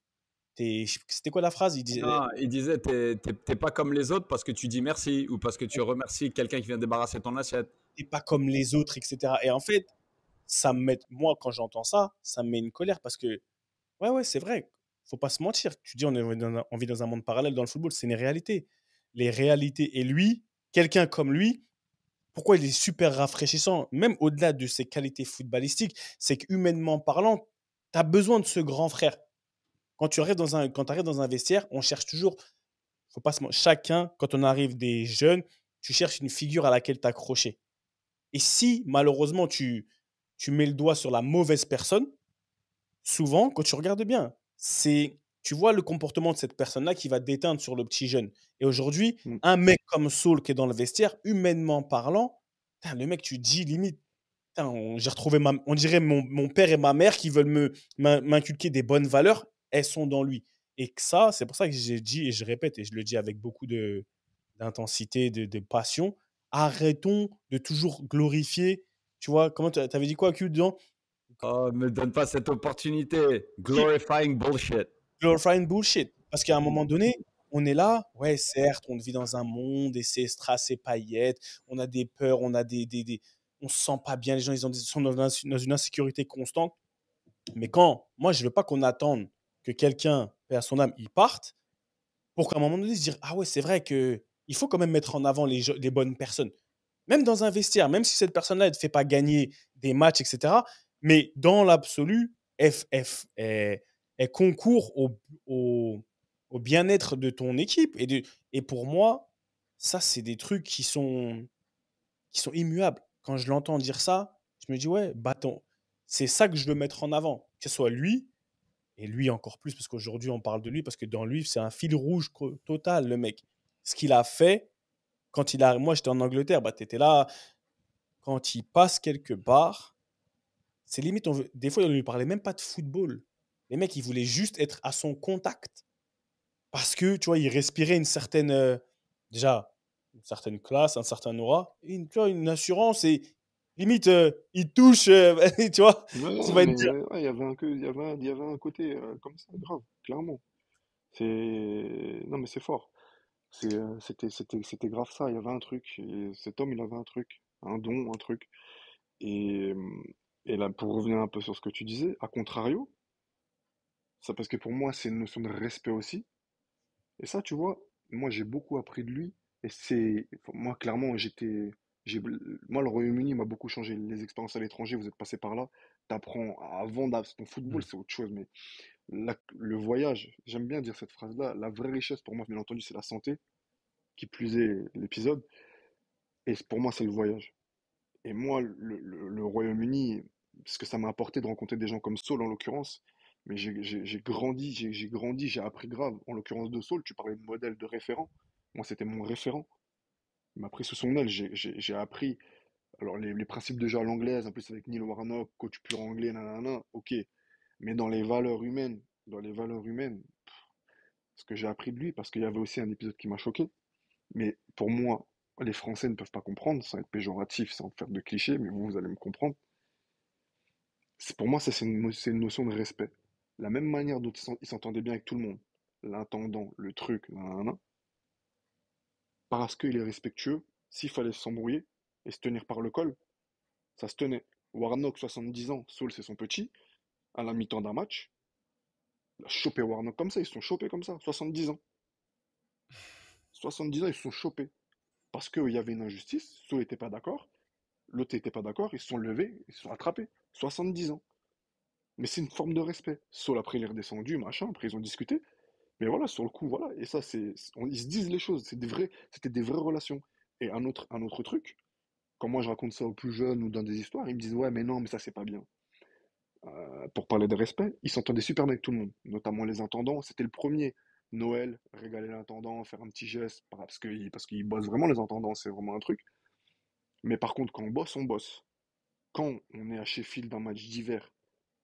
c'était quoi la phrase? Il disait, Non, il disait t'es pas comme les autres parce que tu dis merci ou parce que tu remercies quelqu'un qui vient débarrasser ton assiette. Pas comme les autres, etc. Et en fait, ça me met, moi, quand j'entends ça, ça me met une colère parce que, ouais, ouais, c'est vrai, faut pas se mentir. Tu dis, on, est dans on vit dans un monde parallèle dans le football, c'est une réalité. Les réalités. Et lui, quelqu'un comme lui, pourquoi il est super rafraîchissant, même au-delà de ses qualités footballistiques, c'est qu'humainement parlant, tu as besoin de ce grand frère. Quand tu arrives dans un, quand arrives dans un vestiaire, on cherche toujours, faut pas se chacun, quand on arrive des jeunes, tu cherches une figure à laquelle t'accrocher. Et si malheureusement tu, tu mets le doigt sur la mauvaise personne, souvent, quand tu regardes bien, c'est tu vois le comportement de cette personne-là qui va déteindre sur le petit jeune. Et aujourd'hui, Mm. un mec comme Saul qui est dans le vestiaire, humainement parlant, le mec, tu dis limite, j'ai retrouvé ma, on dirait mon, mon père et ma mère qui veulent m'inculquer des bonnes valeurs, elles sont dans lui. Et que ça, c'est pour ça que j'ai dit et je répète et je le dis avec beaucoup de d'intensité, de, de passion, arrêtons de toujours glorifier. Tu vois, comment tu avais dit quoi, Q, dedans? Oh, me donne pas cette opportunité. Glorifying bullshit. glorifying bullshit. Parce qu'à un moment donné, on est là, ouais, certes, on vit dans un monde et c'est strass et paillettes, on a des peurs, on a des, des, des- on se sent pas bien, les gens ils sont dans, un- dans une insécurité constante. Mais quand, moi, je veux pas qu'on attende que quelqu'un, à son âme, il parte, pour qu'à un moment donné, se dire, ah ouais, c'est vrai que il faut quand même mettre en avant les, bonnes personnes. Même dans un vestiaire, même si cette personne-là, ne te fait pas gagner des matchs, etc. Mais dans l'absolu, elle, f- elle f- elle- elle concourt au, bien-être de ton équipe. Et, pour moi, ça, c'est des trucs qui sont, qui sont immuables. Quand je l'entends dire ça, je me dis, ouais, bâton. C'est ça que je veux mettre en avant. Que ce soit lui, et lui encore plus, parce qu'aujourd'hui, on parle de lui, parce que dans lui, c'est un fil rouge total, le mec. Ce qu'il a fait, quand il a. Moi, j'étais en Angleterre, bah, tu étais là. Quand il passe quelque part, c'est limite, on des fois, on ne lui parlait même pas de football. Les mecs, ils voulaient juste être à son contact. Parce que, tu vois, il respirait une certaine. euh, déjà, une certaine classe, un certain aura, une, tu vois, une assurance, et limite, euh, il touche, euh, *laughs* tu vois, Ouais, dire. ouais, il y avait un, que- il y avait un, il y avait un côté euh, comme ça, grave, clairement. C'est... Non, mais c'est fort. Euh, c'était, grave ça. Il y avait un truc. et cet homme, il avait un truc, un don, un truc. Et, et là, pour revenir un peu sur ce que tu disais, à contrario, ça parce que pour moi, c'est une notion de respect aussi. Et ça, tu vois, moi, j'ai beaucoup appris de lui. Et c'est, moi, clairement, j'étais, j'ai, moi, le Royaume-Uni m'a beaucoup changé. Les expériences à l'étranger, vous êtes passé par là. T'apprends avant ton football, Mm. c'est autre chose. Mais la- le voyage, j'aime bien dire cette phrase-là. La vraie richesse, pour moi, bien entendu, c'est la santé. Qui plus est l'épisode. Et pour moi, c'est le voyage. Et moi, le, le- le Royaume-Uni, ce que ça m'a apporté de rencontrer des gens comme Saul, en l'occurrence, mais j'ai grandi, j'ai grandi, j'ai appris grave. En l'occurrence de Saul, tu parlais de modèle, de référent. Moi, c'était mon référent. Il m'a pris sous son aile. J'ai appris alors les, principes de jeu à l'anglaise, en plus avec Neil Warnock, coach pur anglais, nanana, ok. Mais dans les valeurs humaines, dans les valeurs humaines, ce que j'ai appris de lui, parce qu'il y avait aussi un épisode qui m'a choqué, mais pour moi, les Français ne peuvent pas comprendre, sans être péjoratif, sans faire de clichés, mais vous, vous allez me comprendre. Pour moi, c'est une, une notion de respect. La même manière dont il s'en- il s'entendait bien avec tout le monde, l'intendant, le truc, nanana, parce qu'il est respectueux, s'il fallait s'embrouiller et se tenir par le col, ça se tenait. Warnock, 70 ans, Saul, c'est son petit, à la mi-temps d'un match. Il a chopé Warnock comme ça, ils se sont chopés comme ça, 70 ans. 70 ans, ils se sont chopés. Parce qu'il y avait une injustice, Saul n'était pas d'accord, l'autre n'était pas d'accord, ils se sont levés, ils se sont attrapés. 70 ans. Mais c'est une forme de respect. Saul, après, il est redescendu, machin, après, ils ont discuté. Mais voilà, sur le coup, voilà. Et ça, c'est, ils se disent les choses. C'était des vraies relations. Et un autre, un autre truc, quand moi je raconte ça aux plus jeunes ou dans des histoires, ils me disent, ouais, mais non, mais ça, c'est pas bien. Euh, pour parler de respect, ils s'entendaient super bien avec tout le monde, notamment les intendants. C'était le premier. Noël, régaler l'intendant, faire un petit geste, parce que, parce qu'ils bossent vraiment, les intendants, c'est vraiment un truc. Mais par contre, quand on bosse, on bosse. Quand on est à Sheffield d'un match d'hiver,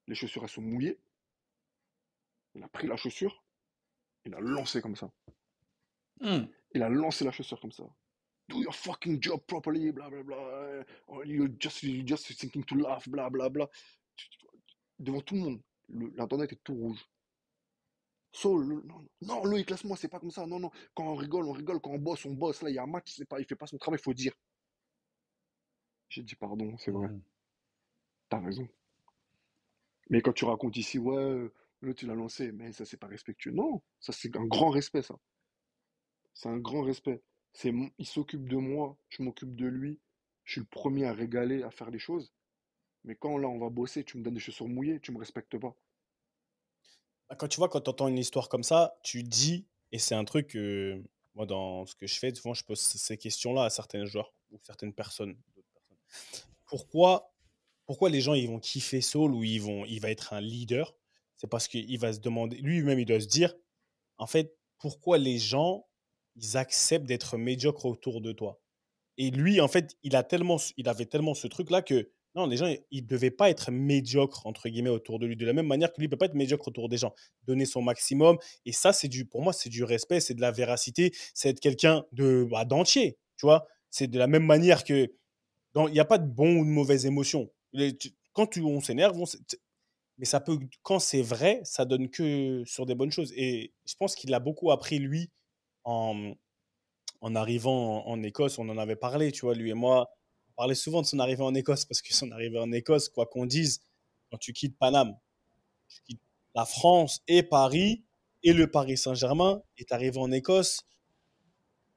les chaussures, elles sont mouillées. Il a pris la chaussure, il a lancé comme ça. Hmm. Il a lancé la chaussure comme ça. Do your fucking job properly, bla bla bla. Or you're just, you're just thinking to laugh, bla bla bla. Tu- tu- Devant tout le monde, l'intendant était tout rouge. Saul, le- non, non, Loïc, laisse-moi, c'est pas comme ça. Non, non, quand on rigole, on rigole. Quand on bosse, on bosse. Là, il y a un match, c'est pas, il fait pas son travail, il faut dire. J'ai dit pardon, c'est vrai. Hmm. T'as raison. Mais quand tu racontes ici, ouais, euh, l'autre il a lancé, mais ça c'est pas respectueux. Non, ça c'est un grand respect, ça. C'est un grand respect. Il s'occupe de moi, je m'occupe de lui. Je suis le premier à régaler, à faire les choses. Mais quand là on va bosser, tu me donnes des chaussures mouillées, tu me respectes pas. Bah, Quand tu vois, quand tu entends une histoire comme ça, tu dis, et c'est un truc que moi, dans ce que je fais, souvent, je pose ces questions-là à certains joueurs ou certaines personnes. Pourquoi, pourquoi les gens ils vont kiffer Saul ou vont, il va être un leader? C'est parce qu'il va se demander, lui-même, il doit se dire, en fait, pourquoi les gens ils acceptent d'être médiocres autour de toi Et lui, en fait, il, a tellement, il avait tellement ce truc-là que non, les gens, ils ne devaient pas être médiocres, entre guillemets, autour de lui. De la même manière que lui ne peut pas être médiocre autour des gens. Donner son maximum. Et ça, c'est du, pour moi, c'est du respect, c'est de la véracité, c'est être quelqu'un de bah, d'entier. Tu vois? C'est de la même manière que. Il n'y a pas de bon ou de mauvaise émotion. Quand on s'énerve, mais ça peut, quand c'est vrai, ça donne que sur des bonnes choses. Et je pense qu'il a beaucoup appris, lui, en, arrivant en, Écosse. On en avait parlé, tu vois, lui et moi. On parlait souvent de son arrivée en Écosse parce que son arrivée en Écosse, quoi qu'on dise, quand tu quittes Paname, tu quittes la France et Paris et le Paris Saint-Germain et tu arrives en Écosse.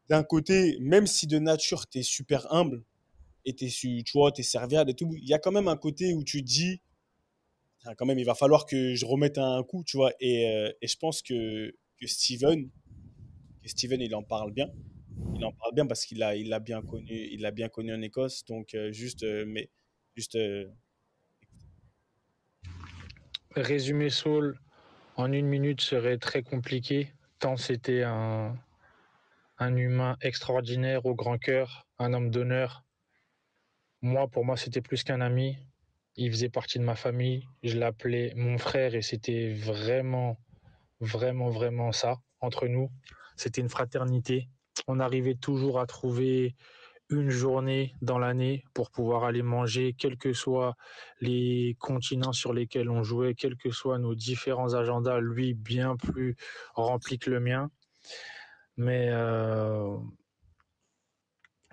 D'un côté, même si de nature tu es super humble et su- tu vois, es serviable et tout, il y a quand même un côté où tu dis, quand même, il va falloir que je remette un coup, tu vois. Et, euh, et je pense que, que Steven, que Steven, il en parle bien. Il en parle bien parce qu'il a, il l'a bien connu, il l'a bien connu en Écosse. Donc, euh, juste, euh, mais, juste, euh, Résumer Saul en une minute serait très compliqué, tant c'était un, un humain extraordinaire au grand cœur, un homme d'honneur. Moi, pour moi, c'était plus qu'un ami. Il faisait partie de ma famille. Je l'appelais mon frère et c'était vraiment, vraiment, vraiment ça entre nous. C'était une fraternité. On arrivait toujours à trouver une journée dans l'année pour pouvoir aller manger, quels que soient les continents sur lesquels on jouait, quels que soient nos différents agendas, lui bien plus rempli que le mien. Mais euh,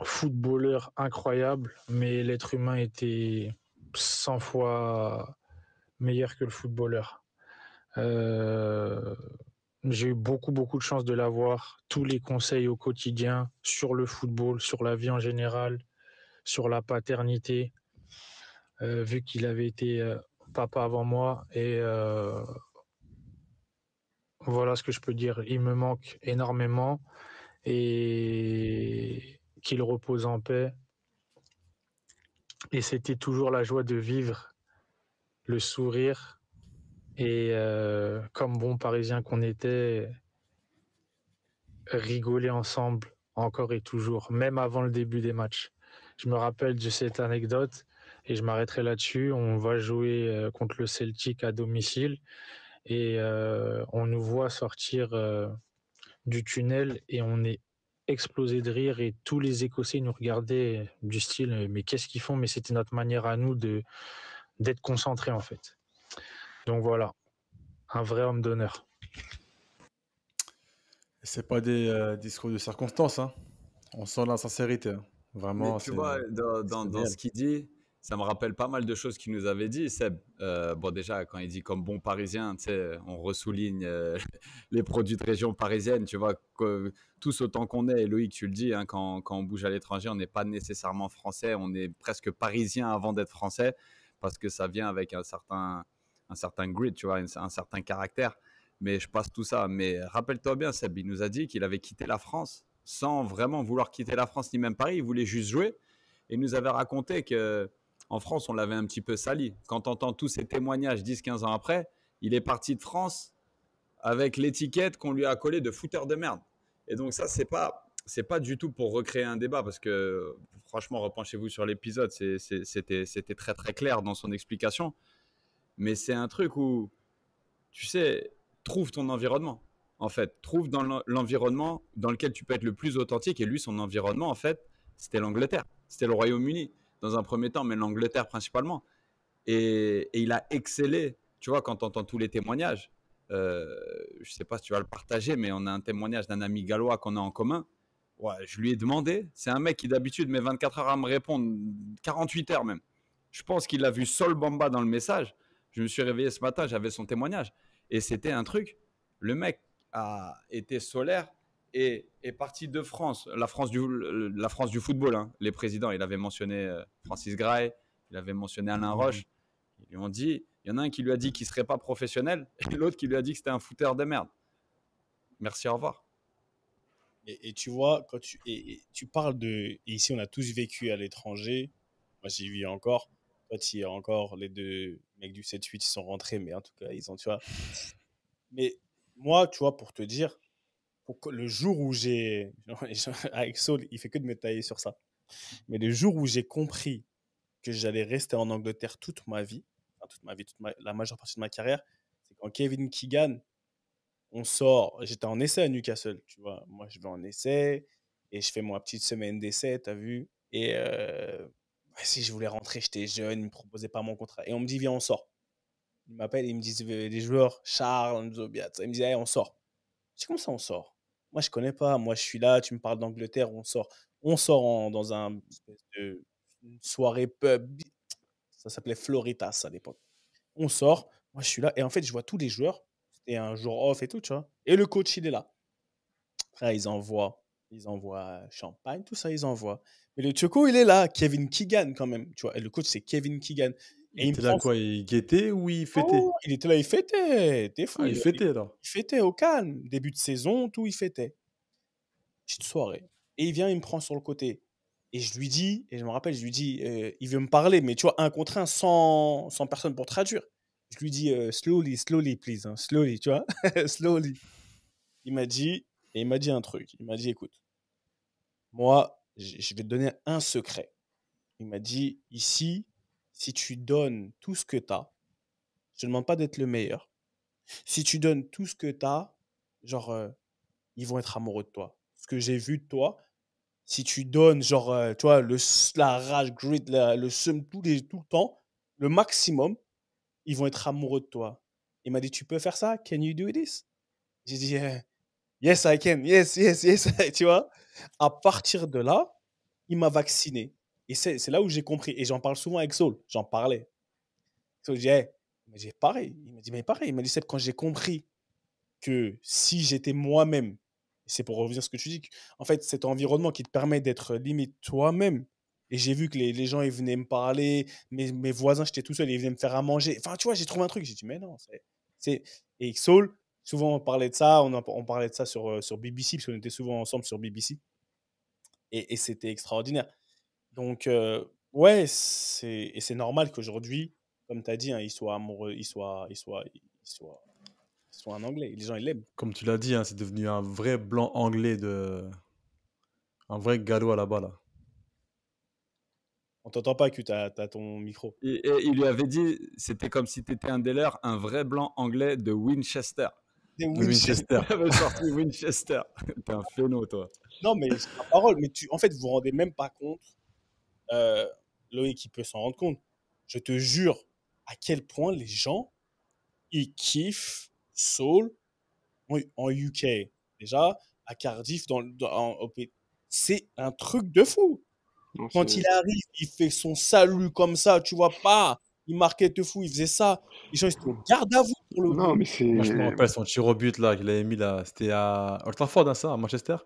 footballeur incroyable, mais l'être humain était 100 fois meilleur que le footballeur. Euh, j'ai eu beaucoup, beaucoup de chance de l'avoir. Tous les conseils au quotidien sur le football, sur la vie en général, sur la paternité, euh, vu qu'il avait été euh, papa avant moi. Et euh, voilà ce que je peux dire. Il me manque énormément et qu'il repose en paix. Et c'était toujours la joie de vivre, le sourire. Et euh, comme bon parisien qu'on était, rigoler ensemble encore et toujours, même avant le début des matchs. Je me rappelle de cette anecdote et je m'arrêterai là-dessus. On va jouer euh, contre le Celtic à domicile et euh, on nous voit sortir du tunnel et on est explosé de rire et tous les Écossais nous regardaient du style mais qu'est-ce qu'ils font? Mais c'était notre manière à nous de d'être concentrés en fait. Donc voilà, un vrai homme d'honneur. C'est pas des euh, discours de circonstance. Hein. On sent la sincérité. hein. Vraiment, Mais tu vois, dans, ce qu'il dit, ça me rappelle pas mal de choses qu'il nous avait dit, Seb. Euh, bon, déjà, quand il dit comme bon parisien, on ressouligne euh, *laughs* les produits de région parisienne, tu vois, que, tous autant qu'on est, et Loïc, tu le dis, hein, quand, quand on bouge à l'étranger, on n'est pas nécessairement français, on est presque parisien avant d'être français, parce que ça vient avec un certain, un certain grit, tu vois, un, certain caractère. Mais je passe tout ça. Mais rappelle-toi bien, Seb, il nous a dit qu'il avait quitté la France sans vraiment vouloir quitter la France ni même Paris, il voulait juste jouer. Et il nous avait raconté que en France, on l'avait un petit peu sali. Quand on entend tous ces témoignages 10-15 ans après, il est parti de France avec l'étiquette qu'on lui a collée de fouteur de merde. Et donc ça, c'est pas, c'est pas du tout pour recréer un débat parce que franchement, repenchez-vous sur l'épisode, c'était très très clair dans son explication. Mais c'est un truc où, tu sais, trouve ton environnement. En fait, trouve dans l'en- l'environnement dans lequel tu peux être le plus authentique. Et lui, son environnement, en fait, c'était l'Angleterre, c'était le Royaume-Uni dans un premier temps, mais l'Angleterre principalement. Et, il a excellé. Tu vois, quand tu entends tous les témoignages, euh, je sais pas si tu vas le partager, mais on a un témoignage d'un ami gallois qu'on a en commun. Je lui ai demandé. C'est un mec qui d'habitude met 24 heures à me répondre, 48 heures même. Je pense qu'il a vu Sol Bamba dans le message. Je me suis réveillé ce matin, j'avais son témoignage. Et c'était un truc. Le mec a été solaire et est parti de France, la France du, la France du football. hein. Les présidents, il avait mentionné euh, Francis Gray, il avait mentionné Alain Roche. Ils lui ont dit, il y en a un qui lui a dit qu'il serait pas professionnel *laughs* et l'autre qui lui a dit que c'était un fouteur de merde. Merci, au revoir. Et, et tu vois, quand tu, et, et tu parles de. et ici, on a tous vécu à l'étranger. Moi, j'y vis encore. Toi, il y a encore les deux mecs du 7-8, ils sont rentrés, mais en tout cas, ils ont, tu vois. Mais moi, tu vois, pour te dire, pour le jour où j'ai. *laughs* Avec Saul, il fait que de me tailler sur ça. Mais le jour où j'ai compris que j'allais rester en Angleterre toute ma vie, toute ma vie, toute ma- la majeure partie de ma carrière, c'est quand Kevin Keegan, on sort. J'étais en essai à Newcastle, tu vois. Moi, je vais en essai et je fais ma petite semaine d'essai, t'as vu. Et euh, si je voulais rentrer, j'étais jeune, ils ne me proposaient pas mon contrat. Et on me dit, viens, on sort. Ils m'appellent, ils me disent, euh, les joueurs, Charles, Nzobiat, ils me disent, Allez, on sort. Je dis, comment ça, on sort? Moi, je connais pas. Moi, je suis là, tu me parles d'Angleterre, on sort. On sort en- dans un une soirée pub. Ça s'appelait Floritas à l'époque. On sort, moi, je suis là. Et en fait, je vois tous les joueurs. C'était un jour off et tout, tu vois. Et le coach, il est là. Après, ils envoient, ils envoient champagne, tout ça, ils envoient. Mais le Choco, il est là. Kevin Keegan, quand même. Tu vois, et le coach, c'est Kevin Keegan. Et Il était là prend- quoi Il guettait ou il fêtait? Oh, il était là, il fêtait. T'es fou. Ah, il fêtait là. il fêtait au calme. Début de saison, tout, il fêtait. Petite soirée. Et il vient, il me prend sur le côté. Et je lui dis, et je me rappelle, je lui dis, euh, il veut me parler, mais tu vois, un contre un, sans, sans personne pour traduire. Je lui dis, euh, slowly, slowly, please, hein, slowly, tu vois, *laughs* slowly. Il m'a dit, et il m'a dit un truc. Il m'a dit, écoute, moi, je vais te donner un secret. Il m'a dit, ici, si tu donnes tout ce que tu as, je te demande pas d'être le meilleur. Si tu donnes tout ce que tu as, genre, euh, ils vont être amoureux de toi. Ce que j'ai vu de toi, si tu donnes, genre, euh, tu vois, le, la rage, grit, le seum, tout, tout le temps, le maximum, ils vont être amoureux de toi. Il m'a dit, tu peux faire ça? Can you do this? J'ai dit, euh, yes, I can. Yes, yes, yes. *laughs* tu vois? À partir de là, il m'a vacciné. Et c'est c'est là où j'ai compris. Et j'en parle souvent avec Saul. J'en parlais. Saul dit, hey. dit, pareil. Il m'a dit, mais pareil. Il m'a dit, Seb, quand j'ai compris que si j'étais moi-même, c'est pour revenir à ce que tu dis, en fait, cet environnement qui te permet d'être limite toi-même. Et j'ai vu que les, les gens, ils venaient me parler, mes, mes voisins, j'étais tout seul, ils venaient me faire à manger. Enfin, tu vois, j'ai trouvé un truc. J'ai dit, mais non, c'est. c'est- Et Saul, souvent, on parlait de ça, on, parlait de ça sur, euh, sur BBC, parce qu'on était souvent ensemble sur BBC. Et, et c'était extraordinaire. Donc, euh, ouais, c'est, et c'est normal qu'aujourd'hui, comme tu as dit, hein, il soit amoureux, il soit, il soit, il soit, il soit un anglais. Les gens, ils l'aiment. Comme tu l'as dit, hein, c'est devenu un vrai blanc anglais de. Un vrai gallois là-bas là. On t'entend pas que tu as, ton micro. Et, et il lui avait dit, c'était comme si tu étais un des leurs, un vrai blanc anglais de Winchester. Des Winchester. Winchester. *laughs* Winchester. T'es un phéno, toi. Non, mais c'est la parole. Mais tu, en fait, vous vous rendez même pas compte. Euh, Loïc, qui peut s'en rendre compte. Je te jure à quel point les gens, ils kiffent Soul en, en UK. Déjà, à Cardiff, dans, dans- c'est un truc de fou. Non, Quand il arrive, il fait son salut comme ça, tu vois pas. Il marquait de fou, il faisait ça. Les gens, ils se garde à vous pour le Non, mais c'est. Moi, je me rappelle son tir au but là qu'il avait mis là. C'était à Old Trafford, hein, ça, à Manchester?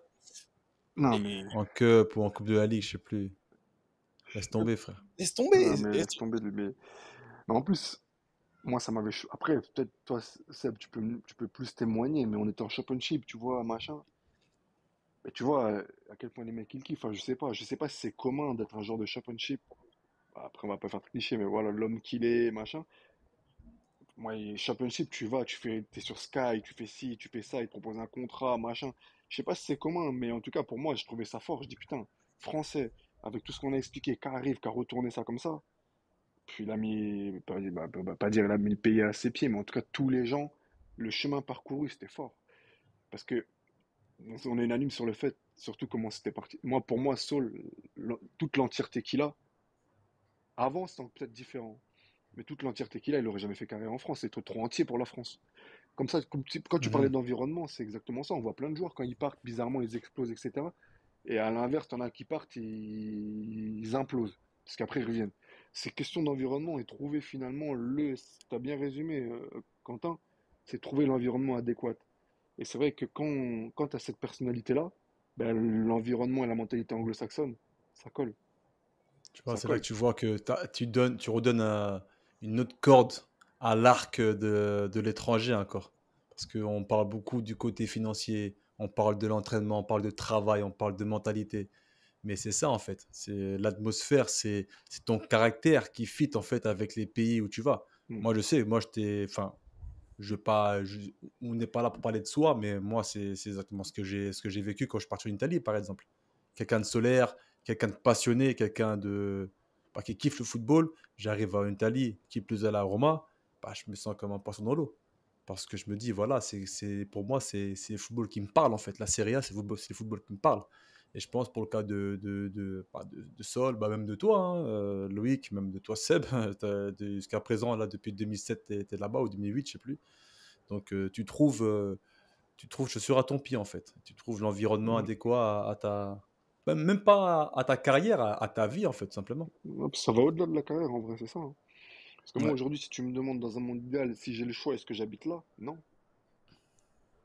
Non, mais. En Cup ou en Coupe de la Ligue, je sais plus. Laisse tomber, frère. Laisse tomber. Non, mais laisse tomber, lui, mais... mais en plus, moi, ça m'avait... Après, peut-être, toi, Seb, tu peux, tu peux plus témoigner, mais on était en championship, tu vois, machin. Mais tu vois, à quel point les mecs, ils kiffent. Enfin, je sais pas. Je sais pas si c'est commun d'être un genre de championship. Après, on va pas faire de cliché, mais voilà, l'homme qu'il est, machin. Moi, championship, tu vas, tu fais, t'es sur Sky, tu fais ci, tu fais ça, ils te proposent un contrat, machin. Je sais pas si c'est commun, mais en tout cas, pour moi, je trouvais ça fort. Je dis, putain, français, avec tout ce qu'on a expliqué, qui arrive, qui a retourné ça comme ça. Puis il a mis, pas, bah, bah, bah, pas dire il a mis le pays à ses pieds, mais en tout cas, tous les gens, le chemin parcouru, c'était fort. Parce que on est unanime sur le fait, surtout comment c'était parti. Moi, pour moi, Saul, toute l'entièreté qu'il a, avant, c'était peut-être différent. Mais toute l'entièreté qu'il a, il aurait jamais fait carrière en France. C'est trop, trop entier pour la France. Comme ça, comme quand tu parlais d'environnement, c'est exactement ça. On voit plein de joueurs, quand ils partent, bizarrement, ils explosent, etc. Et à l'inverse, t'en as qui partent, ils, ils implosent. Parce qu'après, ils reviennent. C'est question d'environnement et trouver finalement le. Tu as bien résumé, euh, Quentin, c'est trouver l'environnement adéquat. Et c'est vrai que quand, quand tu as cette personnalité-là, ben, l'environnement et la mentalité anglo-saxonne, ça colle. Tu vois, c'est là que tu vois que t'as- tu, donnes, tu redonnes un- une autre corde à l'arc de, de l'étranger encore. Parce qu'on parle beaucoup du côté financier, on parle de l'entraînement, on parle de travail, on parle de mentalité. Mais c'est ça en fait. C'est l'atmosphère, c'est c'est ton caractère qui fit en fait avec les pays où tu vas. Mm. Moi je sais, moi j'étais, enfin, je pas, je- on n'est pas là pour parler de soi, mais moi c'est c'est exactement ce que j'ai ce que j'ai vécu quand je suis parti en Italie par exemple. Quelqu'un de solaire, quelqu'un de passionné, quelqu'un de bah, qui kiffe le football. J'arrive à Italie, qui plus à la Roma, bah, je me sens comme un poisson dans l'eau. Parce que je me dis, voilà, c'est, c'est, pour moi, c'est, c'est le football qui me parle en fait. La Serie A, c'est le football, c'est le football qui me parle. Et je pense pour le cas de, de, de, bah, de, de Sol, bah, même de toi, hein, euh, Loïc, même de toi, Seb, *laughs* jusqu'à présent, là, depuis 2007, tu es, là-bas, ou 2008, je sais plus. Donc, euh, tu trouves, euh, tu trouves chaussure à ton pied, en fait. Tu trouves l'environnement Mhm. adéquat à, à ta. Même, pas à, ta carrière, à, à ta vie, en fait, simplement. Hop, Ça va au-delà de la carrière, en vrai, c'est ça. hein. Parce que moi, aujourd'hui, si tu me demandes dans un monde idéal si j'ai le choix, est-ce que j'habite là? Non.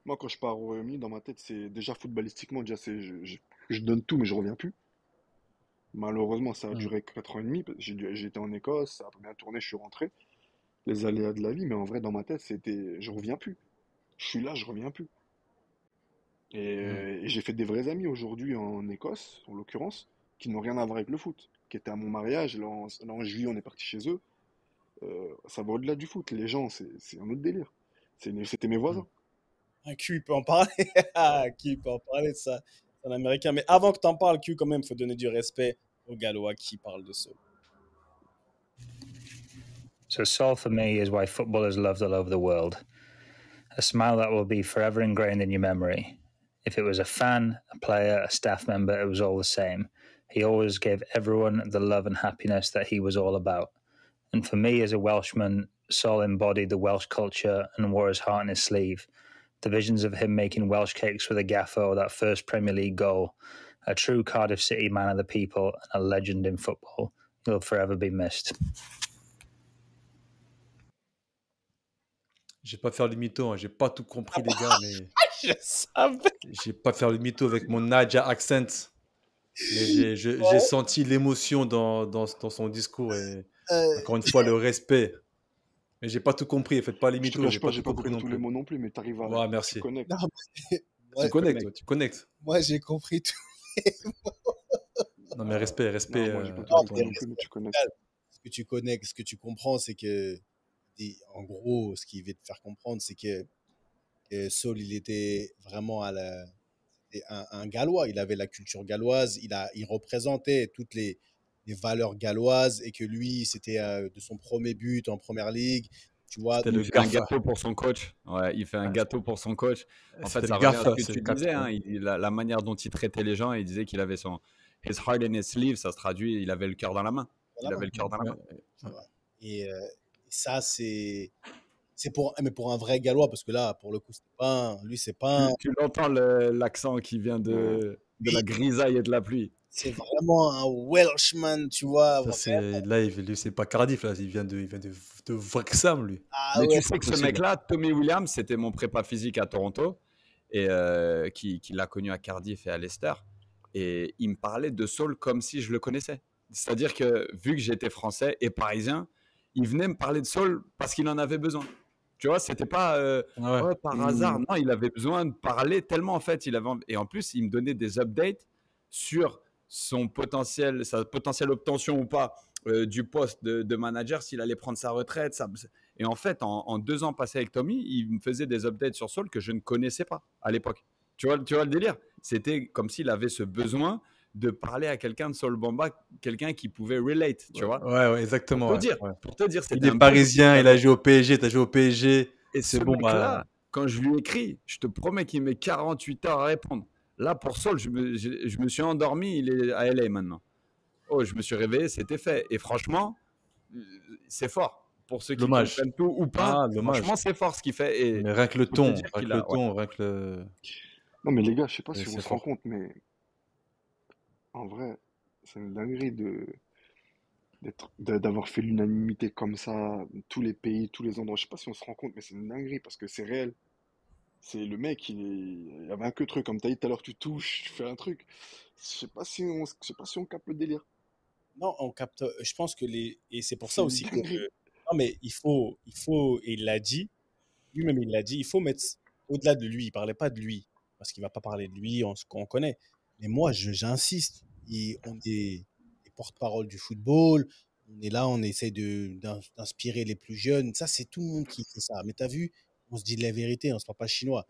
Moi, quand je pars au Royaume-Uni, dans ma tête, c'est déjà footballistiquement, déjà, c'est, je, je- je donne tout, mais je reviens plus. Malheureusement, ça a Mm. duré 4 ans et demi. Été en Écosse, ça a bien tourné, je suis rentré. Les aléas de la vie, mais en vrai, dans ma tête, c'était, je reviens plus. Je suis là, je reviens plus. Et, et j'ai fait des vrais amis aujourd'hui en Écosse, en l'occurrence, qui n'ont rien à voir avec le foot, qui étaient à mon mariage. Là, en, là, en juillet, on est parti chez eux. Euh, ça va au-delà du foot. Les gens, c'est c'est un autre délire. C'était mes voisins. Un Q, il peut en parler. *laughs* Ah, Q, peut en parler de ça? C'est un américain. Mais avant que tu en parles, Q, quand même, il faut donner du respect aux Gallois qui parlent de ça. So Sol for me is why football is loved all over the world. A smile that will be forever ingrained in your memory. If it was a fan, a player, a staff member, it was all the same. He always gave everyone the love and happiness that he was all about. And for me as a Welshman, Sol embodied the Welsh culture and wore his heart on his sleeve. The visions of him making Welsh cakes with a gaffer or that first Premier League goal. A true Cardiff City man of the people and a legend in football. He'll forever be missed. J'ai pas faire le mytho, hein, j'ai pas tout compris, les gars, mais *laughs* Je savais. j'ai pas faire le mytho avec mon Naja accent. Mais j'ai senti l'émotion dans, dans, dans son discours et Euh, encore une fois le respect. Mais j'ai pas tout compris, faites pas les mythos, j'ai pas, pas compris compris non tous les plus. mots non plus, mais t'arrives à. Ouais, tu merci. connectes. non, mais- *laughs* Tu connectes, toi, tu connectes. moi, j'ai compris tout. Non mais respect, respect. Non, moi, j'ai euh, non, mais tu connectes. Ce que tu connais, ce que tu comprends, c'est que, en gros, ce qu'il veut te faire comprendre, c'est que, que Saul, il était vraiment à la, c'était un, un Gallois. Il avait la culture galloise. Il a, il représentait toutes les, les valeurs galloises et que lui, c'était euh, de son premier but en première ligue. Tu vois, Il fait un gâteau pour son coach. Ouais, il fait un gâteau pour son coach. En fait, ça revient à ce que tu disais. hein, il- la, la manière dont il traitait les gens, il disait qu'il avait son his heart in his sleeve. Ça se traduit, il avait le cœur dans la main. Il avait le cœur dans la main. Et, euh, et ça, c'est. C'est pour, mais pour un vrai Gallois, parce que là, pour le coup, c'est pas un- lui, c'est pas un- Tu, tu l'entends le- l'accent qui vient de, de la grisaille et de la pluie. C'est vraiment un Welshman, tu vois. Ça, là, il, lui, c'est pas Cardiff, là. Il vient de, il vient de, de Wrexham, lui. Ah Mais ouais, tu sais que ce mec-là, Tommy Williams, c'était mon prépa physique à Toronto et euh, qui, qui l'a connu à Cardiff et à Leicester. Et il me parlait de Saul comme si je le connaissais. C'est-à-dire que vu que j'étais français et parisien, il venait me parler de Saul parce qu'il en avait besoin. Tu vois, c'était pas euh, Ouais. Ouais, par Mmh. hasard. Non, il avait besoin de parler tellement en fait. Il avait et en plus, il me donnait des updates sur son potentiel, sa potentielle obtention ou pas euh, du poste de, de manager, s'il allait prendre sa retraite. ça- Et en fait, en, en deux ans passés avec Tommy, il me faisait des updates sur Saul que je ne connaissais pas à l'époque. Tu vois, tu vois le délire? C'était comme s'il avait ce besoin de parler à quelqu'un de Saul Bamba, quelqu'un qui pouvait relate, tu vois. Ouais, ouais, exactement. Pour te ouais, dire, ouais. pour te dire, Il est parisien, il a joué au PSG, t'as joué au PSG. et C'est ce bon, mec-là, bah- quand je lui écris, je te promets qu'il met 48 heures à répondre. Là, pour Saul, je me, je, je me suis endormi, il est à LA maintenant. Oh, je me suis réveillé, c'était fait. Et franchement, c'est fort. Pour ceux qui comprennent tout ou pas, Ah, franchement, c'est fort ce qu'il fait. Et Mais rien que le ton, rien que le ton, rien que le. Non, mais les gars, je sais pas si on c'est se rend fort. compte, mais en vrai, c'est une dinguerie de d'avoir fait l'unanimité comme ça, tous les pays, tous les endroits. Je sais pas si on se rend compte, mais c'est une dinguerie parce que c'est réel. C'est le mec, il, est- il avait un que truc, comme t'as dit tout à l'heure, tu touches, tu fais un truc. Je sais pas si on, je sais pas si on capte le délire. Non, on capte. Je pense que les. Et c'est pour ça aussi que. dinguerie. Non, mais il faut. Il faut et il l'a dit. Lui-même, il l'a dit. Il faut mettre au-delà de lui. Il parlait pas de lui. Parce qu'il va pas parler de lui, on, qu'on connaît. Mais moi, j'insiste. On est les porte-parole du football. On est là, on essaie d'inspirer les plus jeunes. Ça, c'est tout le monde qui fait ça. Mais tu as vu, on se dit la vérité, on se parle pas chinois.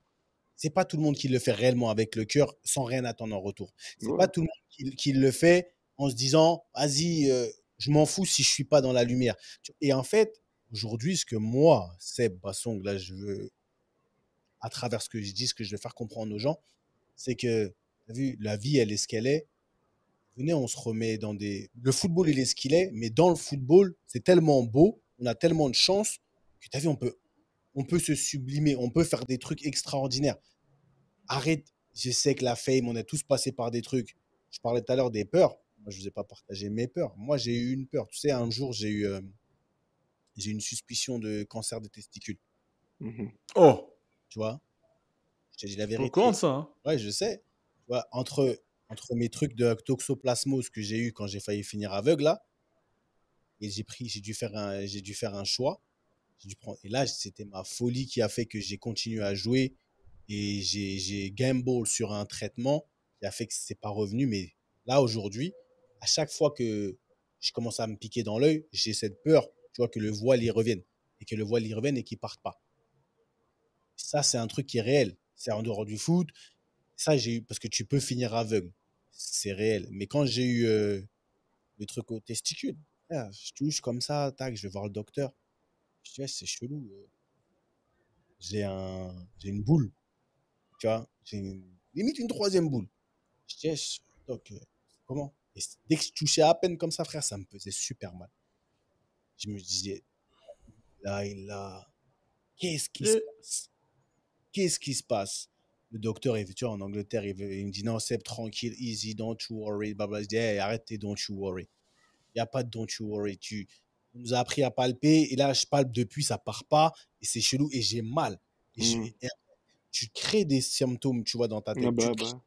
C'est pas tout le monde qui le fait réellement avec le cœur, sans rien attendre en retour. C'est Ouais. pas tout le monde qui, qui le fait en se disant, vas-y, euh, je m'en fous si je suis pas dans la lumière. Et en fait, aujourd'hui, ce que moi, Seb Bassong, là, je veux, à travers ce que je dis, ce que je veux faire comprendre aux gens, c'est que, t'as vu, la vie, elle est ce qu'elle est. Venez, on se remet dans des. Le football, il est ce qu'il est, mais dans le football, c'est tellement beau, on a tellement de chance que, t'as vu, on peut, on peut se sublimer, on peut faire des trucs extraordinaires. Arrête, je sais que la fame, on est tous passés par des trucs. Je parlais tout à l'heure des peurs. Moi, je ne vous ai pas partagé mes peurs. Moi, j'ai eu une peur. Tu sais, un jour, j'ai eu euh, j'ai une suspicion de cancer des testicules. Mhm. Oh Tu vois? Je te dis la vérité. de ça, hein Ouais, je sais. Entre, entre mes trucs de toxoplasmose que j'ai eu quand j'ai failli finir aveugle, là, et j'ai pris, j'ai dû faire un, j'ai dû faire un choix. Et là, c'était ma folie qui a fait que j'ai continué à jouer et j'ai, j'ai gamble sur un traitement qui a fait que c'est pas revenu. Mais là, aujourd'hui, à chaque fois que je commence à me piquer dans l'œil, j'ai cette peur, tu vois, que le voile y revienne et que le voile y revienne et qu'il parte pas. Ça, c'est un truc qui est réel. C'est en dehors du foot. Ça, j'ai eu, parce que tu peux finir aveugle. C'est réel. Mais quand j'ai eu euh, le truc au testicule, frère, je touche comme ça, tac, je vais voir le docteur. Je dis, ouais, c'est chelou. euh. J'ai un, j'ai une boule. Tu vois, j'ai une- limite une troisième boule. Je dis, doc, euh, comment? Et dès que je touchais à peine comme ça, frère, ça me faisait super mal. Je me disais, là, il a. Qu'est-ce qui se passe? Qu'est-ce qui se passe? Le docteur, il, tu vois, en Angleterre, il, me dit non, Seb, tranquille, easy, don't you worry. Blablabla. Je dis, hey, arrête tes don't you worry. Il n'y a pas de don't you worry. Tu on nous a appris à palper et là, je palpe depuis, ça part pas et c'est chelou et j'ai mal. Et Mm. tu crées des symptômes, tu vois, dans ta tête. Ah bah, tu, bah.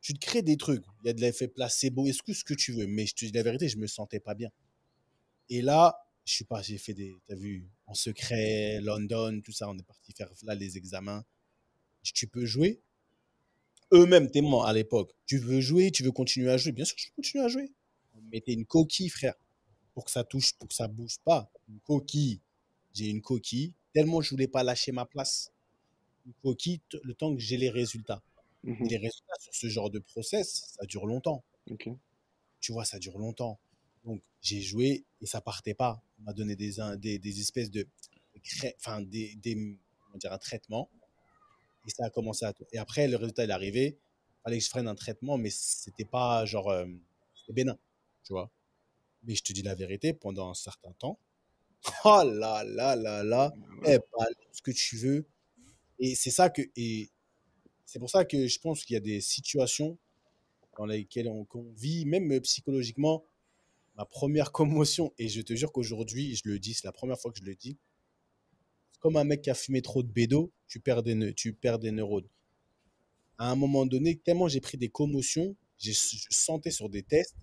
tu te crées des trucs. Il y a de l'effet placebo, est-ce que ce que tu veux. Mais je te dis la vérité, je me sentais pas bien. Et là, je suis pas, j'ai fait des, t'as vu, en secret, London, tout ça, on est parti faire là les examens. Tu peux jouer Eux-mêmes témoins à l'époque. Tu veux jouer, tu veux continuer à jouer. Bien sûr, je continue à jouer. On me mettait une coquille, frère, pour que ça touche, pour que ça bouge pas. Une coquille. J'ai une coquille. Tellement je voulais pas lâcher ma place. Une coquille, le temps que j'ai les résultats. Mhm. les résultats sur ce genre de process, ça dure longtemps. Tu vois, ça dure longtemps. Donc, j'ai joué et ça partait pas. On m'a donné des, in- des, des espèces de. Enfin, des, des- comment dire, un traitement. Et ça a commencé à. Et après, le résultat est arrivé. Fallait que je prenne un traitement, mais c'était pas genre. euh, c'était bénin. Tu vois. Mais je te dis la vérité, pendant un certain temps. *laughs* Oh là là là là. Eh, balance ce que tu veux. Et c'est ça que. Et c'est pour ça que je pense qu'il y a des situations dans lesquelles on, vit, même psychologiquement, ma première commotion, et je te jure qu'aujourd'hui, je le dis, c'est la première fois que je le dis, comme un mec qui a fumé trop de bédo, tu perds des, tu perds des neurones. À un moment donné, tellement j'ai pris des commotions, je sentais sur des tests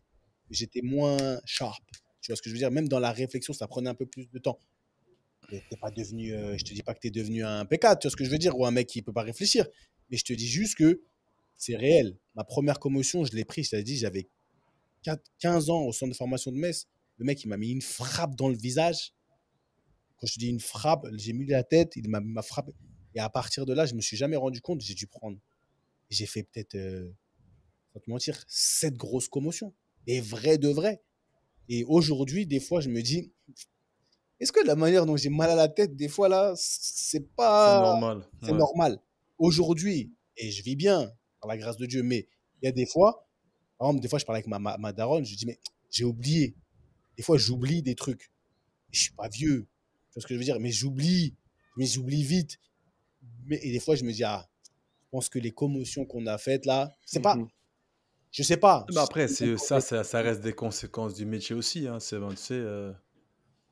j'étais moins sharp. Tu vois ce que je veux dire? Même dans la réflexion, ça prenait un peu plus de temps. T'es pas devenu, euh, je te dis pas que tu es devenu un P4, tu vois ce que je veux dire, ou un mec qui peut pas réfléchir. Mais je te dis juste que c'est réel. Ma première commotion, je l'ai pris, je t'ai dit, j'avais 4 15 ans au centre de formation de Metz. Le mec, il m'a mis une frappe dans le visage. Quand je te dis une frappe, j'ai mis la tête, il m'a frappé. Et à partir de là, je me suis jamais rendu compte, j'ai dû prendre. J'ai fait peut-être, euh, sans te mentir, sept grosses commotions. Et vrai de vrai. Et aujourd'hui, des fois, je me dis, est-ce que la manière dont j'ai mal à la tête, des fois, là, c'est C'est pas. normal. C'est ouais. normal. Aujourd'hui, et je vis bien, par la grâce de Dieu, mais il y a des fois, par exemple, des fois, je parle avec ma, ma, ma daronne, je dis, mais j'ai oublié. Des fois, j'oublie des trucs. Je suis pas vieux. Vois ce que je veux dire? Mais j'oublie. Mais j'oublie vite. Mais, et des fois, je me dis, ah, je pense que les commotions qu'on a faites là, c'est pas. Mhm. Je sais pas. Bah après, c'est, ça, ça, ça reste des conséquences du métier aussi. Hein. C'est, tu sais, euh,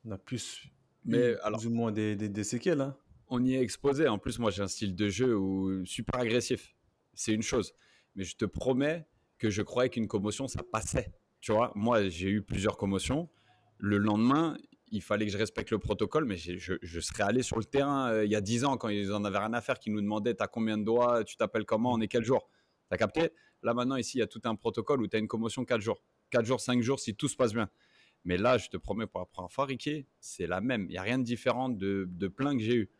on a plus, Mais eu alors- plus ou moins des, des, des séquelles. Hein. on y est exposé. En plus, moi, j'ai un style de jeu où super agressif. C'est une chose. Mais je te promets que je croyais qu'une commotion, ça passait. Tu vois, moi, j'ai eu plusieurs commotions. Le lendemain, il fallait que je respecte le protocole, mais je serais allé sur le terrain euh, il y a 10 ans quand ils en avaient rien à faire, qui nous demandaient T'as combien de doigts Tu t'appelles comment On est quel jour T'as capté? Là, maintenant, ici, il y a tout un protocole où tu as une commotion 4 jours. 4 jours, 5 jours, si tout se passe bien. Mais là, je te promets, pour la première fois, Ricky, c'est la même. Il n'y a rien de différent de, de plein que j'ai eu.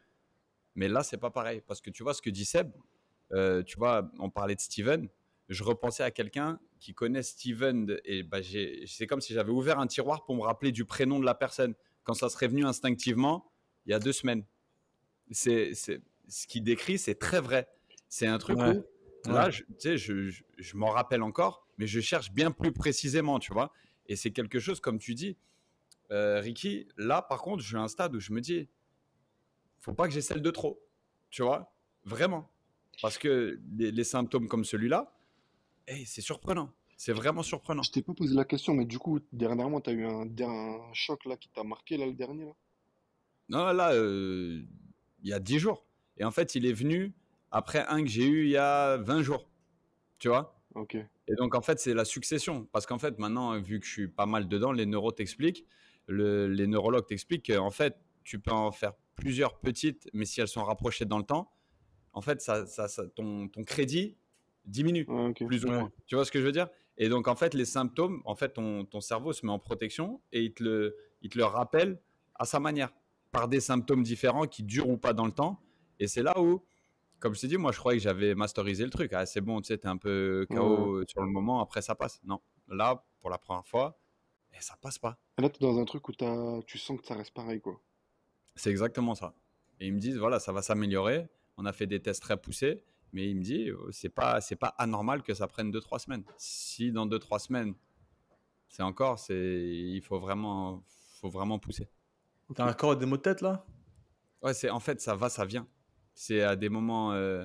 Mais là, c'est pas pareil. Parce que tu vois ce que dit Seb, euh, tu vois, on parlait de Steven. Je repensais à quelqu'un qui connaît Steven. Et bah, c'est comme si j'avais ouvert un tiroir pour me rappeler du prénom de la personne. Quand ça serait venu instinctivement, il y a deux semaines. C'est, ce qu'il décrit, c'est très vrai. C'est un truc Ouais. où, là, Ouais. je, tu sais, je, je, je m'en rappelle encore, mais je cherche bien plus précisément, tu vois. Et c'est quelque chose, comme tu dis, euh, Ricky, là, par contre, j'ai un stade où je me dis, faut pas que j'ai celle de trop. Tu vois Vraiment. Parce que les, les symptômes comme celui-là, hey, c'est surprenant. C'est vraiment surprenant. Je t'ai pas posé la question, mais du coup, dernièrement, tu as eu un, un choc là qui t'a marqué, là, le dernier, là? Non, là, euh, il y a 10 jours. Et en fait, il est venu après un que j'ai eu il y a 20 jours. Tu vois? Ok. Et donc, en fait, c'est la succession. Parce qu'en fait, maintenant, vu que je suis pas mal dedans, les neuros t'expliquent, le- les neurologues t'expliquent qu'en fait, tu peux en faire plusieurs petites, mais si elles sont rapprochées dans le temps, en fait, ça, ça, ça- ton, ton crédit diminue, plus ou Ouais. moins. Tu vois ce que je veux dire? Et donc, en fait, les symptômes, en fait, ton, ton cerveau se met en protection et il te, le, il te le rappelle à sa manière, par des symptômes différents qui durent ou pas dans le temps. Et c'est là où, comme je t'ai dit, moi, je croyais que j'avais masterisé le truc. Ah, c'est bon, tu sais, t'es un peu KO sur le moment, après ça passe. Non, là, pour la première fois, eh, ça passe pas. Et là, t'es dans un truc où t'as... tu sens que ça reste pareil, quoi. C'est exactement ça. Et ils me disent, voilà, ça va s'améliorer. On a fait des tests très poussés, mais il me dit, euh, c'est pas, c'est pas anormal que ça prenne 2-3 semaines. Si dans 2-3 semaines, c'est encore, c'est, il faut vraiment, faut vraiment pousser. T'as encore des mots de tête là? Ouais, c'est, en fait, ça va, ça vient. C'est à des moments, euh,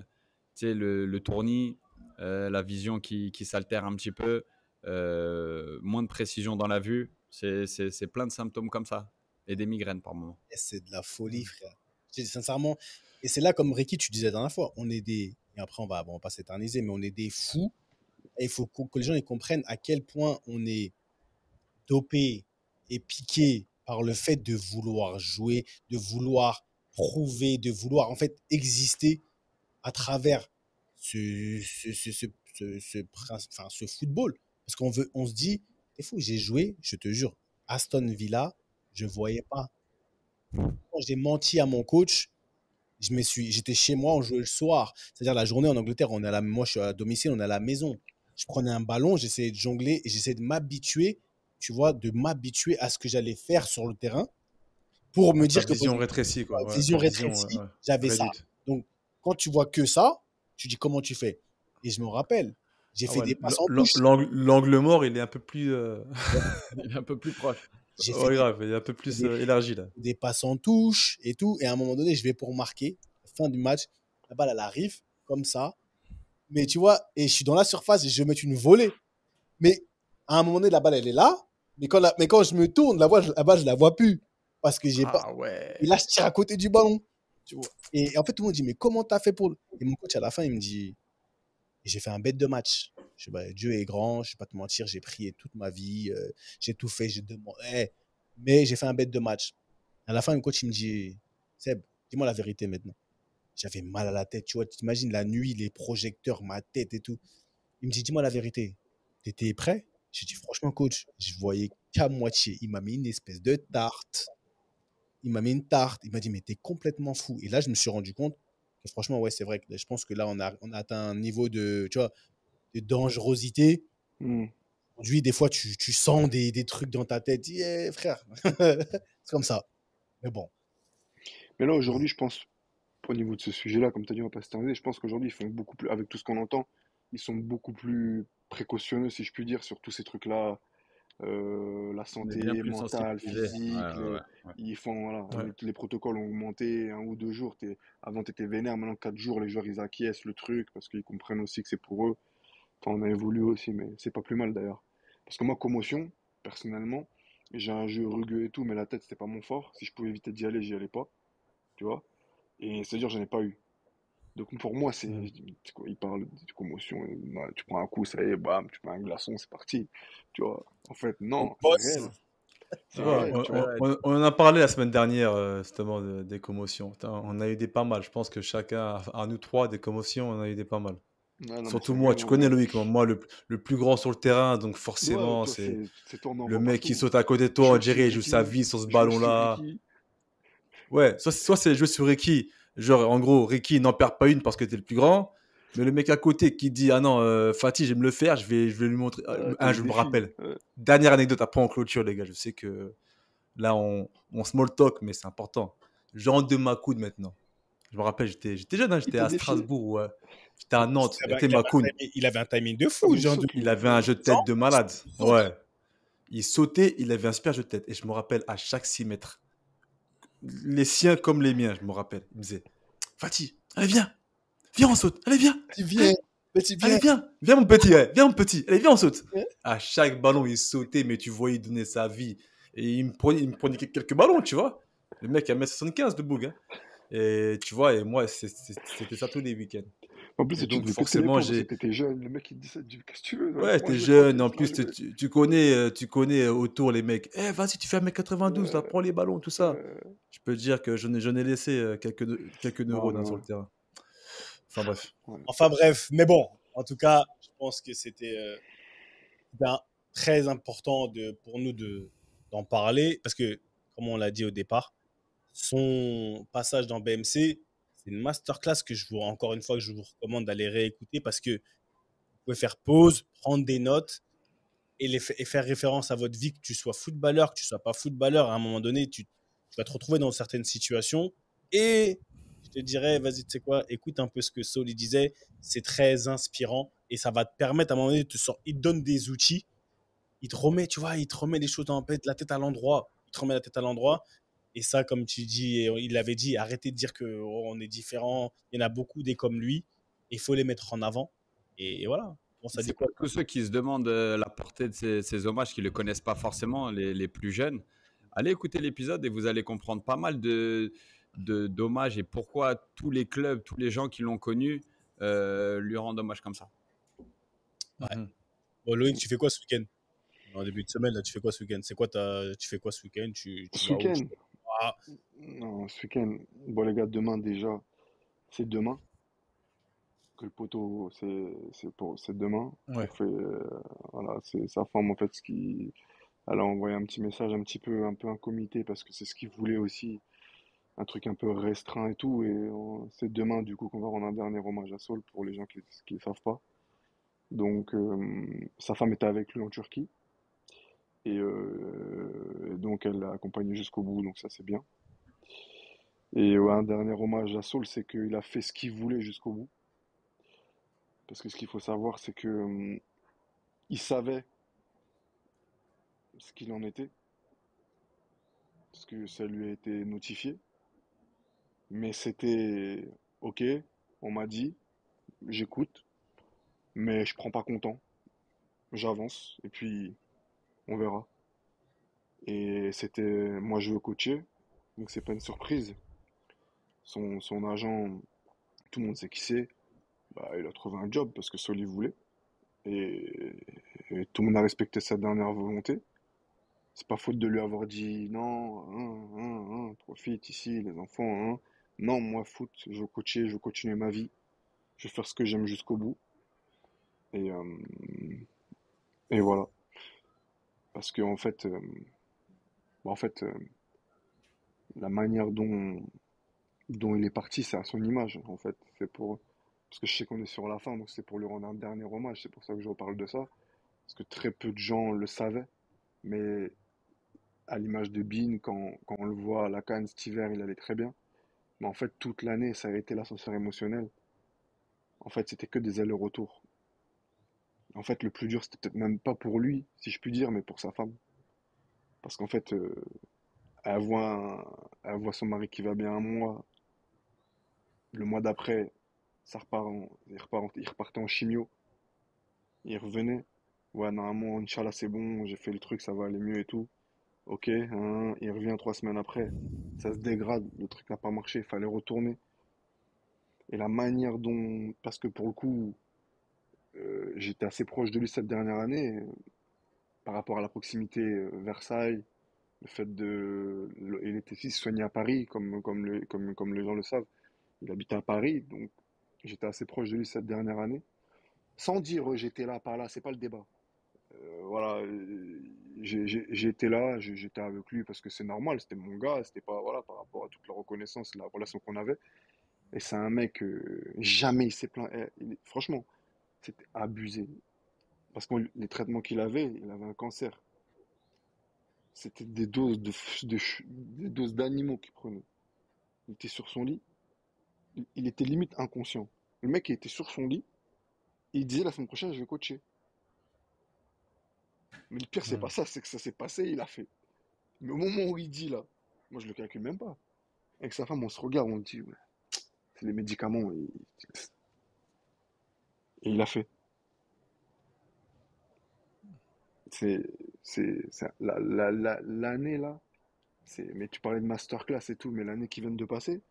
tu sais, le, le tournis, euh, la vision qui, qui s'altère un petit peu, euh, moins de précision dans la vue. C'est, plein de symptômes comme ça. Et des migraines par moment. Et C'est de la folie, frère. Sincèrement. Et c'est là, comme Ricky, tu disais la dernière fois, on est des. Et après, on va, bon, on va pas s'éterniser, mais on est des fous. Et il faut que les gens comprennent à quel point on est dopé et piqué par le fait de vouloir jouer, de vouloir prouver, de vouloir en fait exister à travers ce, ce, ce, ce, football. Parce qu'on veut, on se dit, c'est fou, j'ai joué, je te jure, Aston Villa, je voyais pas. J'ai menti à mon coach, je me suis, j'étais chez moi, on jouait le soir. C'est-à-dire la journée en Angleterre, on est à la, moi je suis à domicile, on est à la maison. Je prenais un ballon, j'essayais de jongler et j'essayais de m'habituer, tu vois, de m'habituer à ce que j'allais faire sur le terrain pour me dire que vision rétrécie quoi. Ouais, vision rétrécie, ouais, ouais, j'avais ça. Donc, quand tu vois que ça, tu dis comment tu fais? Et je me rappelle, j'ai Ah fait des passes en l'angle mort, il est un peu plus. euh, *laughs* Il est un peu plus proche. J'ai ouais, fait grave, il est un peu plus des- euh, élargi là. des passes en touche et tout. Et à un moment donné, je vais pour marquer. Fin du match, la balle, elle arrive comme ça. Mais tu vois, et je suis dans la surface et je vais mettre une volée. Mais à un moment donné, la balle, elle est là. Mais quand, la- mais quand je me tourne, la, balle, je la vois plus. Parce que j'ai pas. Ah ouais. Et là, je tire à côté du ballon. Tu vois. Et en fait, tout le monde dit, mais comment t'as fait pour. le- Et mon coach, à la fin, il me dit, j'ai fait un bête de match. Je bah, Dieu est grand, je vais pas te mentir, j'ai prié toute ma vie, euh, j'ai tout fait, j'ai demandé. Mais j'ai fait un bête de match. À la fin, le coach, il me dit, Seb, dis-moi la vérité maintenant. J'avais mal à la tête, tu vois. Tu t'imagines la nuit, les projecteurs, ma tête et tout. Il me dit, dis-moi la vérité. T'étais prêt? J'ai dit, franchement, coach, je voyais qu'à moitié. Il m'a mis une espèce de tarte. Il m'a mis une tarte. Il m'a dit, mais t'es complètement fou. Et là, je me suis rendu compte que franchement, ouais, c'est vrai je pense que là, on a, on atteint un niveau de, tu vois, de dangerosité. Hmm. Aujourd'hui, des fois, tu, tu sens des, des trucs dans ta tête. Tu dis, Eh, frère, *laughs* c'est comme ça. Mais bon. Mais là, aujourd'hui, je pense, au niveau de ce sujet-là, comme tu as dit, on va pas s'éterniser, je pense qu'aujourd'hui, ils font beaucoup plus, avec tout ce qu'on entend, ils sont beaucoup plus précautionneux, si je puis dire, sur tous ces trucs-là. Euh, la santé mentale, physique, Ouais, ouais, les- ouais, ouais. ils font, voilà, Ouais. les, les protocoles ont augmenté un ou deux jours. avant, tu étais vénère, maintenant, quatre jours, les joueurs, ils acquiescent le truc parce qu'ils comprennent aussi que c'est pour eux. Enfin, on a évolué aussi, mais c'est pas plus mal d'ailleurs. Parce que moi, commotion, personnellement, j'ai un jeu rugueux et tout, mais la tête, c'était pas mon fort. Si je pouvais éviter d'y aller, j'y allais pas. Tu vois? Et c'est-à-dire, j'en ai pas eu. Donc pour moi, c'est, quoi, il parle de commotion, et, ouais, tu prends un coup, ça y est, bam, tu prends un glaçon, c'est parti. Tu vois? En fait, non, on, en a parlé la semaine dernière, euh, justement, de- des commotions. Putain, on a eu des pas mal. Je pense que chacun, à nous trois, des commotions, on a eu des pas mal. Ouais, non, mais Surtout moi, tu connais. Loïc, moi, le, le plus grand sur le terrain, donc forcément, c'est le mec qui saute à côté de toi, Je on dirait, il joue sa vie sur ce je ballon-là. Ouais, soit, soit c'est jouer sur Ricky, genre en gros, Ricky n'en perd pas une parce que t'es le plus grand, mais le mec à côté qui dit Ah non, euh, Fatih, j'aime le faire, je vais, je vais lui montrer. Euh, je me rappelle. Ouais. Dernière anecdote, après en clôture, les gars, je sais que là, on, on small talk, mais c'est important. Je rentre de ma coude maintenant. Je me rappelle, j'étais jeune, hein, j'étais t'a à. Strasbourg, ouais. J'étais à Nantes, Il il ma timing- il avait un timing de fou, de Il avait un jeu de tête de malade. Ouais. Il sautait, il avait un super jeu de tête. Et je me rappelle, à chaque 6 mètres, les siens comme les miens, je me rappelle. Il me disait Fatih, allez, viens. Viens, on saute. Allez, viens. Viens, petit viens. Allez, viens. Viens, mon petit. ouais. Viens, mon petit. Allez, viens, on saute. Ouais. À chaque ballon, il sautait, mais tu voyais, il donnait sa vie. Et il me prenait, il me prenait quelques ballons, tu vois. Le mec a 1m75 de boug. hein. Et tu vois, et moi, c'était ça tous les week-ends. En plus, Et tu donc, forcément, plombs j'ai. parce que t'étais jeune. Le mec, il te dit ça, tu dis Qu'est-ce que tu veux? Ouais, t'es jeune, en plus tu, connais, euh, tu connais euh, autour les mecs. Eh, vas-y, tu fais 1m92, là, Ouais, prends les ballons, tout ça. ouais. Je peux te dire que je n'ai je n'ai laissé euh, quelques, quelques neurones hein, sur ouais. le terrain. Enfin bref. Ouais. Enfin bref, mais bon, en tout cas, je pense que c'était euh, très important de, pour nous de, d'en parler parce que, comme on l'a dit au départ, son passage dans BMC, c'est une masterclass que je vous, encore une fois, que je vous recommande d'aller réécouter parce que vous pouvez faire pause, prendre des notes et, les, faire référence à votre vie, que tu sois footballeur, que tu sois pas footballeur. À un moment donné, tu, vas te retrouver dans certaines situations et je te dirais, vas-y, tu sais quoi, écoute un peu ce que Saul il disait, c'est très inspirant et ça va te permettre à un moment donné de te sortir. Il te donne des outils, il te remet, tu vois, il te remet les choses la tête, la tête à l'endroit, il te remet la tête à l'endroit. Et ça, comme tu dis, il l'avait dit, arrêtez de dire que oh, on est différent. Il y en a beaucoup des comme lui. Il faut les mettre en avant. Et, et voilà. Bon, ça dit quoi pour tous ceux qui se demandent euh, la portée de ces, ces hommages, qui ne le connaissent pas forcément, les, les plus jeunes. Allez écouter l'épisode et vous allez comprendre pas mal de d'hommages et pourquoi tous les clubs, tous les gens qui l'ont connu euh, lui rendent hommage comme ça. Ouais. Mhm. Bon, Loïc, tu fais quoi ce week-end? En début de semaine, là, tu fais quoi ce week-end? C'est quoi ta... Tu fais quoi ce week-end? Tu, tu Ce vas où? Week-end? Ah, Non, ce week-end. Bon, les gars, demain déjà, c'est demain. Que le poteau, c'est c'est pour c'est demain. Ouais. Fait, euh, voilà, c'est sa femme en fait ce qui. Elle a envoyé un petit message un petit peu un peu un comité parce que c'est ce qu'il voulait aussi, un truc un peu restreint et tout. Et c'est demain du coup qu'on va rendre un dernier hommage à Saul pour les gens qui qui ne savent pas. Donc euh, sa femme était avec lui en Turquie et, euh, et donc elle l'a accompagné jusqu'au bout. Donc ça c'est bien. Et un dernier hommage à Saul, c'est qu'il a fait ce qu'il voulait jusqu'au bout. Parce que ce qu'il faut savoir, c'est que hum, il savait ce qu'il en était, parce que ça lui a été notifié. Mais c'était OK, on m'a dit, j'écoute, mais je prends pas content. j'avance, et puis on verra. Et c'était, moi je veux coacher, donc c'est pas une surprise. Son, agent, tout le monde sait qui c'est, bah, il a trouvé un job parce que Soli voulait. Et, et tout le monde a respecté sa dernière volonté. C'est pas faute de lui avoir dit non, hein, hein, hein, profite ici, les enfants. hein. Non, moi, foot, je veux coacher, je veux continuer ma vie. Je vais faire ce que j'aime jusqu'au bout. Et, euh, et voilà. Parce que en fait, euh, bah, en fait, euh, la manière dont, dont il est parti, c'est à son image. En fait, c'est pour parce que je sais qu'on est sur la fin, donc c'est pour lui rendre un dernier hommage. C'est pour ça que je reparle de ça, parce que très peu de gens le savaient. Mais à l'image de Bean, quand, quand on le voit à la Cannes cet hiver, il allait très bien. Mais en fait, toute l'année, ça a été l'ascenseur émotionnel. En fait, c'était que des allers-retours. En fait, le plus dur, c'était peut-être même pas pour lui, si je puis dire, mais pour sa femme. Parce qu'en fait, euh, elle voit, elle voit son mari qui va bien un mois. Le mois d'après, ça repart il en- repartait en chimio. Il revenait. Ouais, normalement, Inch'Allah, c'est bon, j'ai fait le truc, ça va aller mieux et tout. Ok, hein, il revient trois semaines après. Ça se dégrade, le truc n'a pas marché, il fallait retourner. Et la manière dont, parce que pour le coup, euh, j'étais assez proche de lui cette dernière année, euh, par rapport à la proximité euh, Versailles, le fait de, il était ici soigné à Paris, comme, comme, le- comme, comme les gens le savent. Il habitait à Paris, donc j'étais assez proche de lui cette dernière année. Sans dire j'étais là, pas là, c'est pas le débat. Voilà, été là, j'étais avec lui parce que c'est normal, c'était mon gars, c'était pas, voilà, par rapport à toute la reconnaissance, la relation qu'on avait. Et c'est un mec, jamais il s'est plaint. Eh, franchement, c'était abusé. Parce que les traitements qu'il avait, il avait un cancer. C'était des doses de, des doses d'animaux qu'il prenait. Il était sur son lit, il, il était limite inconscient. Le mec il était sur son lit, il disait la semaine prochaine je vais coacher. Mais le pire c'est pas ça, c'est que ça s'est passé, il a fait. Mais au moment où il dit là, moi je le calcule même pas. Avec sa femme on se regarde, on dit ouais, c'est les médicaments et, et il a fait. C'est c'est c'est- la la l'année là, mais tu parlais de masterclass et tout, mais l'année qui vient de passer,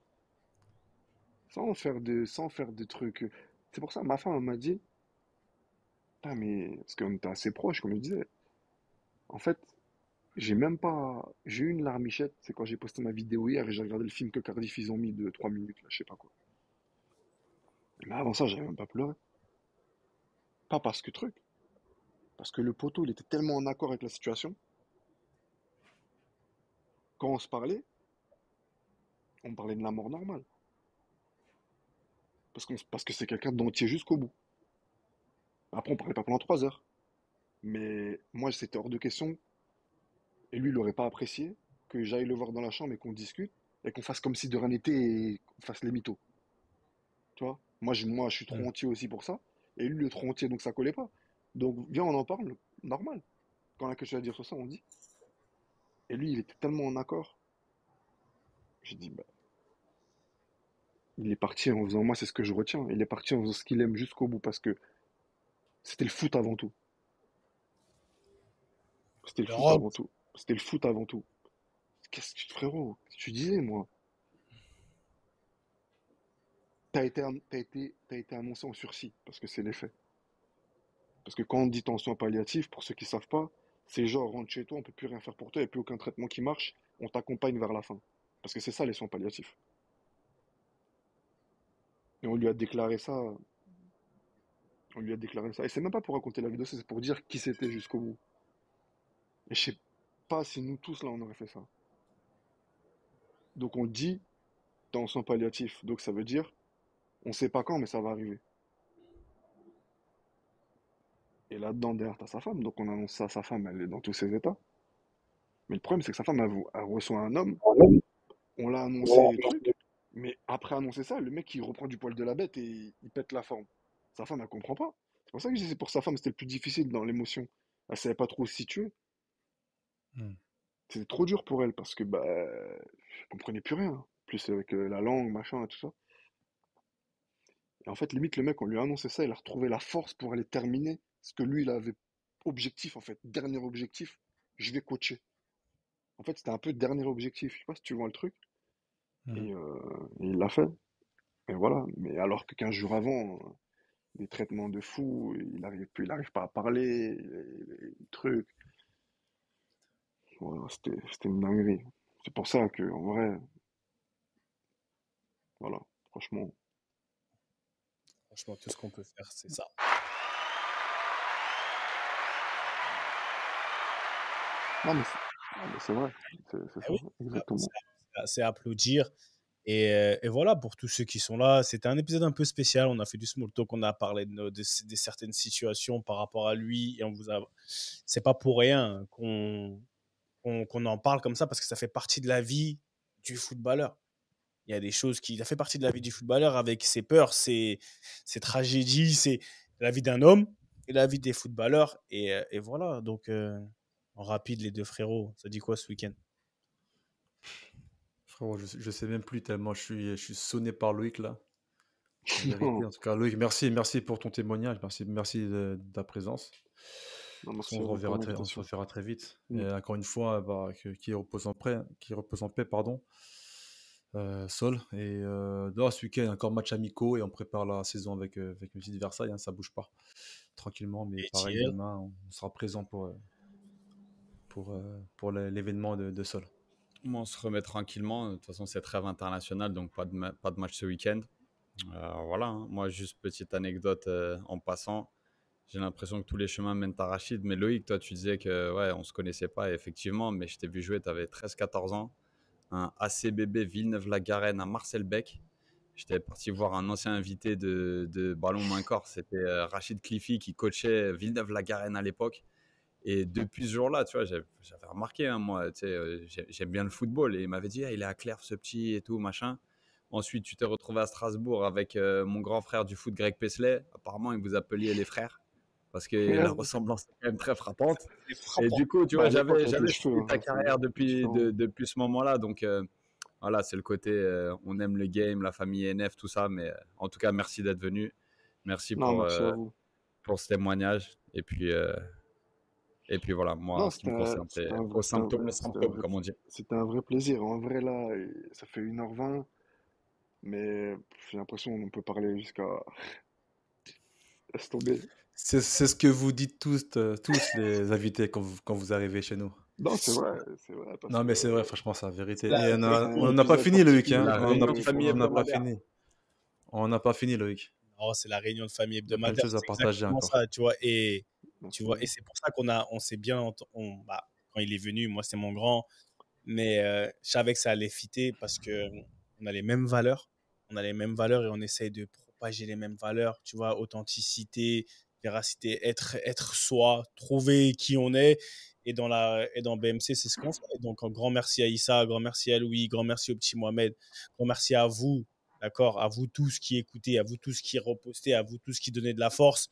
sans faire de sans faire de trucs. C'est pour ça ma femme m'a dit, Putain, mais parce qu'on était assez proches comme je disais. En fait, j'ai même pas j'ai eu une larmichette, c'est quand j'ai posté ma vidéo hier et j'ai regardé le film que Cardiff ils ont mis de 3 minutes là, je sais pas quoi. Mais avant ça, j'avais même pas pleuré. Pas parce que truc, parce que le poteau, il était tellement en accord avec la situation, quand on se parlait, on parlait de la mort normale. Parce que c'est quelqu'un d'entier jusqu'au bout. Après, on parlait pas pendant trois heures. Mais moi, c'était hors de question, et lui, il l'aurait pas apprécié, que j'aille le voir dans la chambre et qu'on discute, et qu'on fasse comme si de rien n'était et qu'on fasse les mythos. Tu vois? Moi, je, moi, je suis trop entier aussi pour ça, et lui, le trop entier, donc ça collait pas. Donc, viens, on en parle, normal. Quand on a quelque chose à dire sur ça, on dit. Et lui, il était tellement en accord. J'ai dit, bah, il est parti en faisant, moi, c'est ce que je retiens. Il est parti en faisant ce qu'il aime jusqu'au bout parce que c'était le foot avant tout. C'était le foot L'Europe, avant tout. C'était le foot avant tout. Qu'est-ce que, frérot, qu'est-ce que tu disais, moi? T'as été, t'as été, annoncé en sursis parce que c'est les faits. Parce que quand on dit tension palliative, pour ceux qui savent pas, c'est genre, rentre chez toi, on peut plus rien faire pour toi, il n'y a plus aucun traitement qui marche, on t'accompagne vers la fin. Parce que c'est ça les soins palliatifs. Et on lui a déclaré ça, on lui a déclaré ça. Et c'est même pas pour raconter la vidéo, c'est pour dire qui c'était jusqu'au bout. Et je sais pas si nous tous là on aurait fait ça. Donc on dit tension palliatif, donc ça veut dire on sait pas quand, mais ça va arriver. Et là-dedans, derrière, t'as sa femme, donc on annonce ça à sa femme, elle est dans tous ses états. Mais le problème, c'est que sa femme, elle, elle reçoit un homme, on l'a annoncé trucs, mais après annoncer ça, le mec, il reprend du poil de la bête et il pète la forme. Sa femme, elle comprend pas. C'est pour ça que je dis, pour sa femme, c'était le plus difficile dans l'émotion. Elle savait pas trop se situer. Hmm. C'était trop dur pour elle parce que, bah, elle comprenait plus rien. Plus avec euh, la langue, machin, et tout ça. Et en fait, limite, le mec, on lui a annoncé ça, il a retrouvé la force pour aller terminer ce que lui, il avait objectif, en fait. Dernier objectif, je vais coacher. En fait, c'était un peu dernier objectif. Je sais pas si tu vois le truc. Mhm. Et, euh, et il l'a fait. Et voilà. Mais alors que 15 jours avant, euh, des traitements de fou, il arrive plus, il arrive pas à parler, les trucs. Voilà, c'était, c'était une dinguerie. C'est pour ça que, en vrai, voilà, franchement. Franchement, tout ce qu'on peut faire, c'est ça. Non, mais c'est, vrai. C'est, oui, à applaudir. Et, euh, et voilà, pour tous ceux qui sont là, c'était un épisode un peu spécial. On a fait du small talk, on a parlé de, nos- de, de certaines situations par rapport à lui. Et on vous a. C'est pas pour rien qu'on qu'on en parle comme ça, parce que ça fait partie de la vie du footballeur. Il y a des choses qui. Ça fait partie de la vie du footballeur avec ses peurs, ses, ses tragédies, c'est la vie d'un homme et la vie des footballeurs. Et, euh, et voilà, donc euh, en rapide, les deux frérots, ça dit quoi ce week-end? Frérot, je, sais- je sais même plus tellement je suis, je suis sonné par Loïc là. En *laughs* vérité, Non, en tout cas, Loïc, merci, merci pour ton témoignage, merci, merci de, de ta présence. non, On merci reverra très, on se reverra très vite. Mm. Et encore une fois, bah, qui repose en paix, qui repose en paix, pardon. Euh, Sol. Et euh, ce week-end, encore match amicaux et on prépare la saison avec, euh, avec Versailles. hein, ça bouge pas tranquillement, mais Et pareil, demain, on sera présent pour, euh, pour, euh, pour l'é- l'événement de, de Sol. On se remet tranquillement. De toute façon, c'est trêve international, donc pas de, pas de match ce week-end. Voilà, hein. moi, juste petite anecdote en passant. J'ai l'impression que tous les chemins mènent à Rachid. Mais Loïc, toi, tu disais que ouais, on se connaissait pas, effectivement, mais je t'ai vu jouer, tu avais 13-14 ans. Un ACBB Villeneuve-la-Garenne à Marcel Beck. J'étais parti voir un ancien invité de, Ballon Main Corps. C'était euh, Rachid Cliffy qui coachait Villeneuve-la-Garenne à l'époque. Et depuis ce jour-là, tu vois, j'avais remarqué, hein, moi, euh, j'ai- j'aime bien le football. Et il m'avait dit, Ah, il est à Clerf, ce petit et tout, machin. Ensuite, tu t'es retrouvé à Strasbourg avec euh, mon grand frère du foot, Greg Pesley. Apparemment, il vous appeliez les frères. Parce que Ouais, la ressemblance est quand même très frappante. Et du coup, tu Bah, vois, l'époque, j'avais suivi ta hein, carrière depuis, de- depuis ce moment-là. Donc, euh, voilà, c'est le côté, euh, on aime le game, la famille NF, tout ça. Mais euh, en tout cas, merci d'être venu. Merci Non, pour, merci ce témoignage. Et puis, et puis voilà, moi, Non, en ce qui me concerne, c'est au symptôme, le symptôme, comme on dit. c'était un vrai plaisir. En vrai, là, ça fait 1h20, mais j'ai l'impression qu'on peut parler jusqu'à... Laisse tomber. C'est c'est ce que vous dites tous, euh, tous les invités quand vous, quand vous arrivez chez nous. Non, c'est vrai, c'est vrai, parce Non, que mais c'est vrai, franchement, c'est la vérité. C'est la- Et on n'a pas fini, Loïc. Hein. On n'a pas, pas hebdomadaire. fini. On n'a pas fini, Loïc. Non, c'est la réunion de famille a plein de hebdomadaire. choses à C'est partager encore. ça, tu vois. Et tu vois, vous. et c'est pour ça qu'on a, on s'est bien, on, bah, quand il est venu, moi c'est mon grand, mais euh, je savais que ça allait fitter parce que on a les mêmes valeurs, on a les mêmes valeurs et on essaye de propager les mêmes valeurs, tu vois, authenticité, véracité, être, être soi, trouver qui on est. Et dans, la, et dans BMC, c'est ce qu'on fait. Donc, un grand merci à Issa, grand merci à Louis, grand merci au petit Mohamed, grand merci à vous, d'accord, à vous tous qui écoutez, à vous tous qui repostez, à vous tous qui donnez de la force.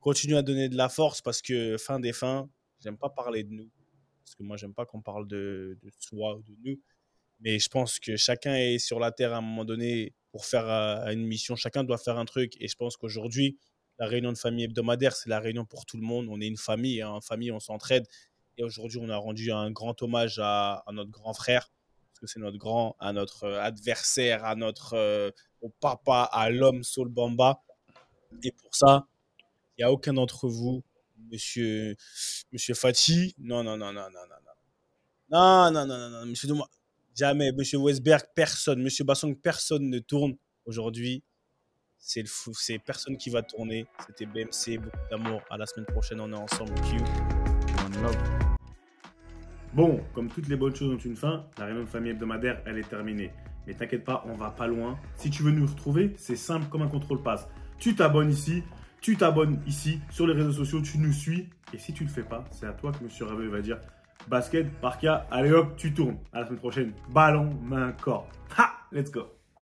Continuez à donner de la force parce que, fin des fins, j'aime pas parler de nous. Parce que moi, j'aime pas qu'on parle de, de soi ou de nous. Mais je pense que chacun est sur la terre à un moment donné pour faire euh, une mission. Chacun doit faire un truc. Et je pense qu'aujourd'hui, la réunion de famille hebdomadaire, c'est la réunion pour tout le monde. On est une famille. hein. En famille, on s'entraide. Et aujourd'hui, on a rendu un grand hommage à, à notre grand frère. Parce que c'est notre grand, à notre euh, adversaire, à notre euh, au papa, à l'homme Saul Bamba. Et pour ça, il n'y a aucun d'entre vous, monsieur, monsieur Fati. Non, non, non, non, non, non, non. Non, non, non, non, non, monsieur Douma. Jamais. Monsieur Westberg, personne. Monsieur Bassong, personne ne tourne aujourd'hui. C'est le fou. C'est personne qui va tourner. C'était BMC. Beaucoup d'amour. À la semaine prochaine. On est ensemble. Q. Bon, comme toutes les bonnes choses ont une fin, la réunion de famille hebdomadaire, elle est terminée. Mais t'inquiète pas, on va pas loin. Si tu veux nous retrouver, c'est simple comme un contrôle passe. Tu t'abonnes ici, tu t'abonnes ici, sur les réseaux sociaux, tu nous suis. Et si tu le fais pas, c'est à toi que Monsieur Rabeux va dire basket, parka, allez hop, tu tournes. À la semaine prochaine. Ballon, main, corps. Ha! Let's go!